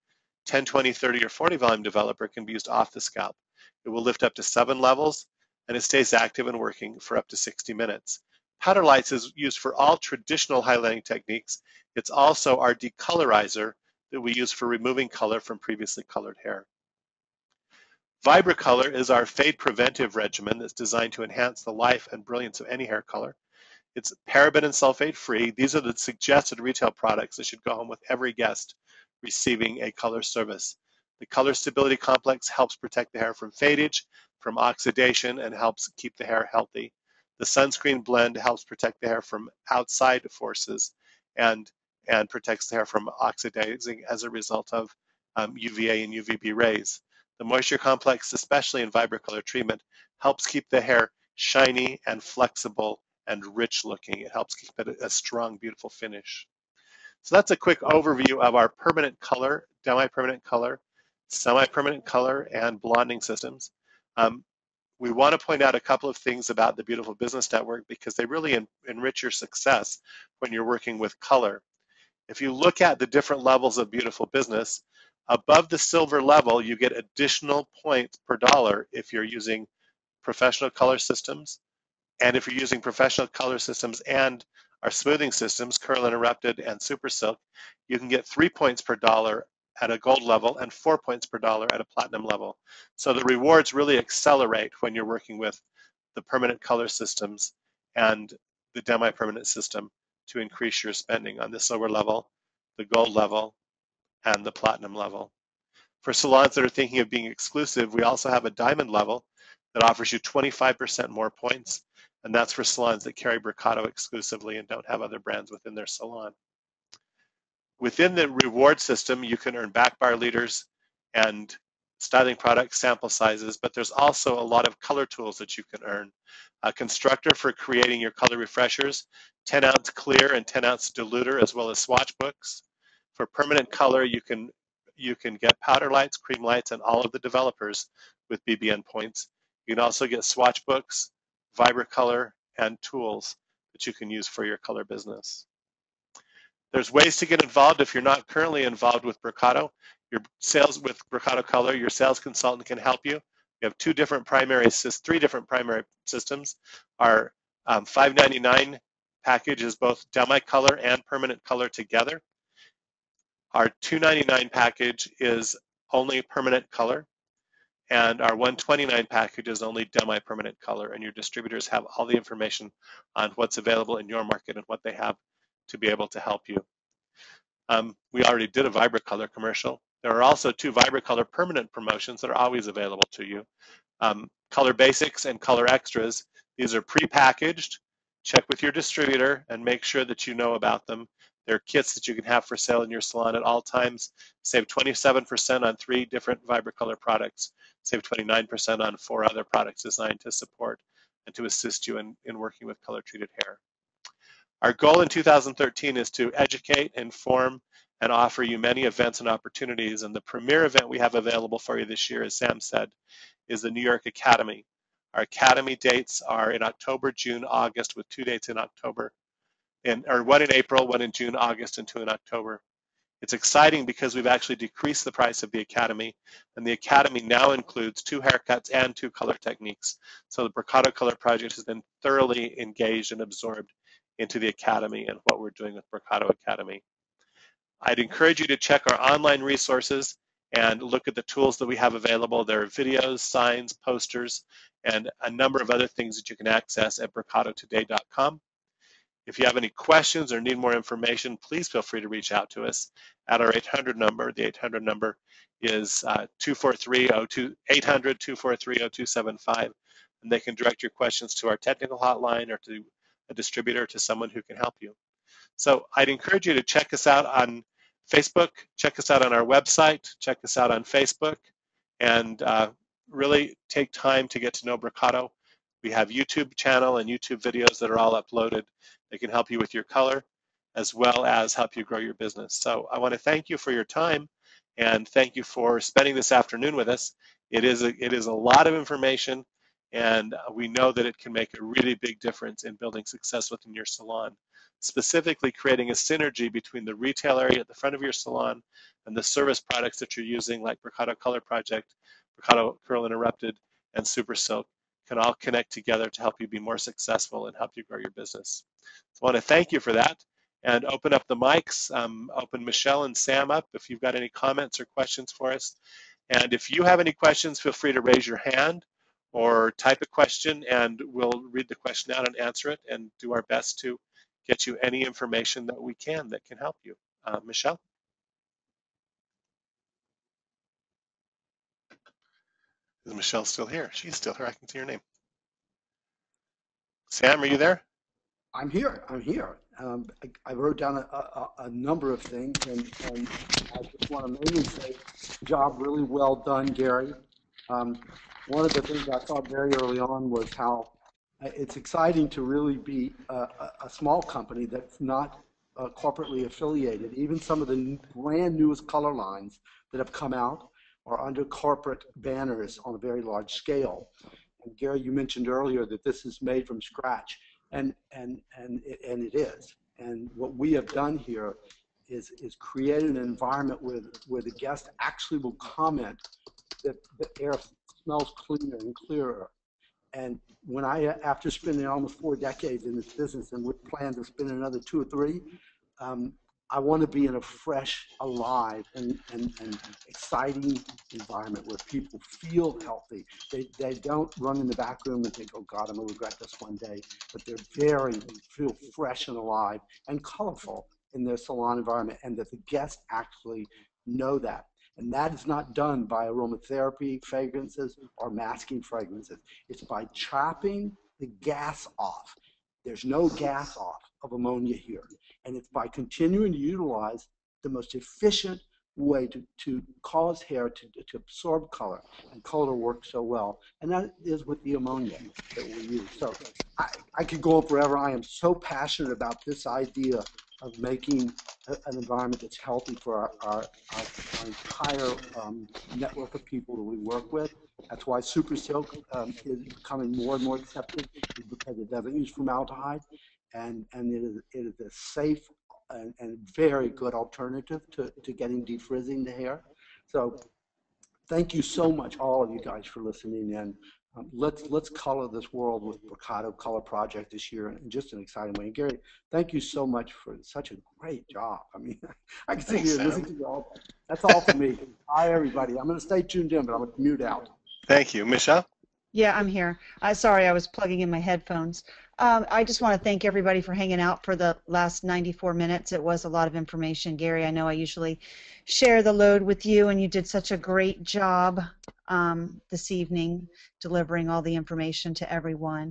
10, 20, 30, or 40 volume developer can be used off the scalp. It will lift up to seven levels and it stays active and working for up to 60 minutes. Powder lights is used for all traditional highlighting techniques. It's also our decolorizer that we use for removing color from previously colored hair. VibraColor is our fade preventive regimen that's designed to enhance the life and brilliance of any hair color. It's paraben and sulfate free. These are the suggested retail products that should go home with every guest receiving a color service. The color stability complex helps protect the hair from fadage, from oxidation, and helps keep the hair healthy. The sunscreen blend helps protect the hair from outside forces and, and protects the hair from oxidizing as a result of um, UVA and UVB rays. The moisture complex, especially in VibraColor treatment, helps keep the hair shiny and flexible and rich looking. It helps keep it a strong, beautiful finish. So that's a quick overview of our permanent color, demi-permanent color, semi-permanent color, and blonding systems. Um, we want to point out a couple of things about the Beautiful Business Network because they really en enrich your success when you're working with color. If you look at the different levels of Beautiful Business, above the silver level, you get additional points per dollar if you're using professional color systems. And if you're using professional color systems and our smoothing systems, Curl Interrupted and Super Silk, you can get three points per dollar at a gold level and four points per dollar at a platinum level. So the rewards really accelerate when you're working with the permanent color systems and the demi-permanent system to increase your spending on the silver level, the gold level, and the platinum level. For salons that are thinking of being exclusive, we also have a diamond level that offers you 25% more points, and that's for salons that carry Brocato exclusively and don't have other brands within their salon. Within the reward system, you can earn back bar leaders and styling product sample sizes, but there's also a lot of color tools that you can earn. A constructor for creating your color refreshers, 10 ounce clear and 10 ounce diluter, as well as swatch books. For permanent color, you can you can get powder lights, cream lights, and all of the developers with BBN points. You can also get swatch books, VibraColor, and tools that you can use for your color business. There's ways to get involved if you're not currently involved with Brocato. Your sales with Brocato Color, your sales consultant can help you. We have two different primary, three different primary systems. Our um, 599 package is both demi-color and permanent color together. Our 299 package is only permanent color. And our 129 package is only demi-permanent color. And your distributors have all the information on what's available in your market and what they have to be able to help you. Um, we already did a VibraColor commercial. There are also two VibraColor permanent promotions that are always available to you. Um, Color Basics and Color Extras. These are pre-packaged. Check with your distributor and make sure that you know about them. They're kits that you can have for sale in your salon at all times. Save 27% on three different VibraColor products. Save 29% on four other products designed to support and to assist you in, in working with color-treated hair. Our goal in 2013 is to educate, inform, and offer you many events and opportunities. And the premier event we have available for you this year, as Sam said, is the New York Academy. Our Academy dates are in October, June, August, with two dates in October, and, or one in April, one in June, August, and two in October. It's exciting because we've actually decreased the price of the Academy, and the Academy now includes two haircuts and two color techniques. So the Brocato Color Project has been thoroughly engaged and absorbed into the Academy and what we're doing with Brocato Academy. I'd encourage you to check our online resources and look at the tools that we have available. There are videos, signs, posters, and a number of other things that you can access at brocatotoday.com. If you have any questions or need more information, please feel free to reach out to us at our 800 number. The 800 number is uh, 800-243-0275, and they can direct your questions to our technical hotline or to a distributor to someone who can help you. So I'd encourage you to check us out on Facebook, check us out on our website, check us out on Facebook, and uh, really take time to get to know Brocato. We have YouTube channel and YouTube videos that are all uploaded. They can help you with your color as well as help you grow your business. So I want to thank you for your time and thank you for spending this afternoon with us. It is a, it is a lot of information and we know that it can make a really big difference in building success within your salon, specifically creating a synergy between the retail area at the front of your salon and the service products that you're using like Brocato Color Project, Brocato Curl Interrupted, and Super Silk can all connect together to help you be more successful and help you grow your business. So I want to thank you for that and open up the mics, um, open Michelle and Sam up if you've got any comments or questions for us. And if you have any questions, feel free to raise your hand or type a question and we'll read the question out and answer it and do our best to get you any information that we can that can help you. Uh, Michelle? Is Michelle still here? She's still here. I can see her name. Sam, are you there? I'm here. I'm here. Um, I, I, wrote down a, a, a number of things, and, and, I just want to mainly say, job really well done, Gary. Um, one of the things I thought very early on was how it's exciting to really be a, a small company that's not uh, corporately affiliated. Even some of the brand newest color lines that have come out are under corporate banners on a very large scale. And Gary, you mentioned earlier that this is made from scratch, and and and it, and it is. And what we have done here is is create an environment where where the guest actually will comment that the air smells cleaner and clearer. And when I, after spending almost four decades in this business and with plans to spend another two or three, um, I want to be in a fresh, alive, and, and, and exciting environment where people feel healthy. They, they don't run in the back room and think, oh God, I'm going to regret this one day. But they're very, feel fresh and alive and colorful in their salon environment, and that the guests actually know that. And that is not done by aromatherapy fragrances or masking fragrances. It's by chopping the gas off. There's no gas off of ammonia here. And it's by continuing to utilize the most efficient way to, to cause hair to, to absorb color. And color works so well. And that is with the ammonia that we use. So I, I could go on forever. I am so passionate about this idea of making a, an environment that's healthy for our, our, our, entire um, network of people that we work with. That's why Super Silk um, is becoming more and more accepted because it doesn't use formaldehyde and, and it, is, it is a safe and, and very good alternative to, to getting defrizzing the hair. So thank you so much, all of you guys, for listening in. Um, let's let's color this world with Brocato Color Project this year in just an exciting way. And Gary, thank you so much for such a great job. I mean, *laughs* I can sit here and listen to you all. That's all for me. Hi, everybody. I'm going to stay tuned in, but I'm going to mute out. Thank you. Michelle? Yeah, I'm here. I sorry, I was plugging in my headphones. Um, I just want to thank everybody for hanging out for the last 94 minutes. It was a lot of information. Gary, I know I usually share the load with you, and you did such a great job um, this evening delivering all the information to everyone.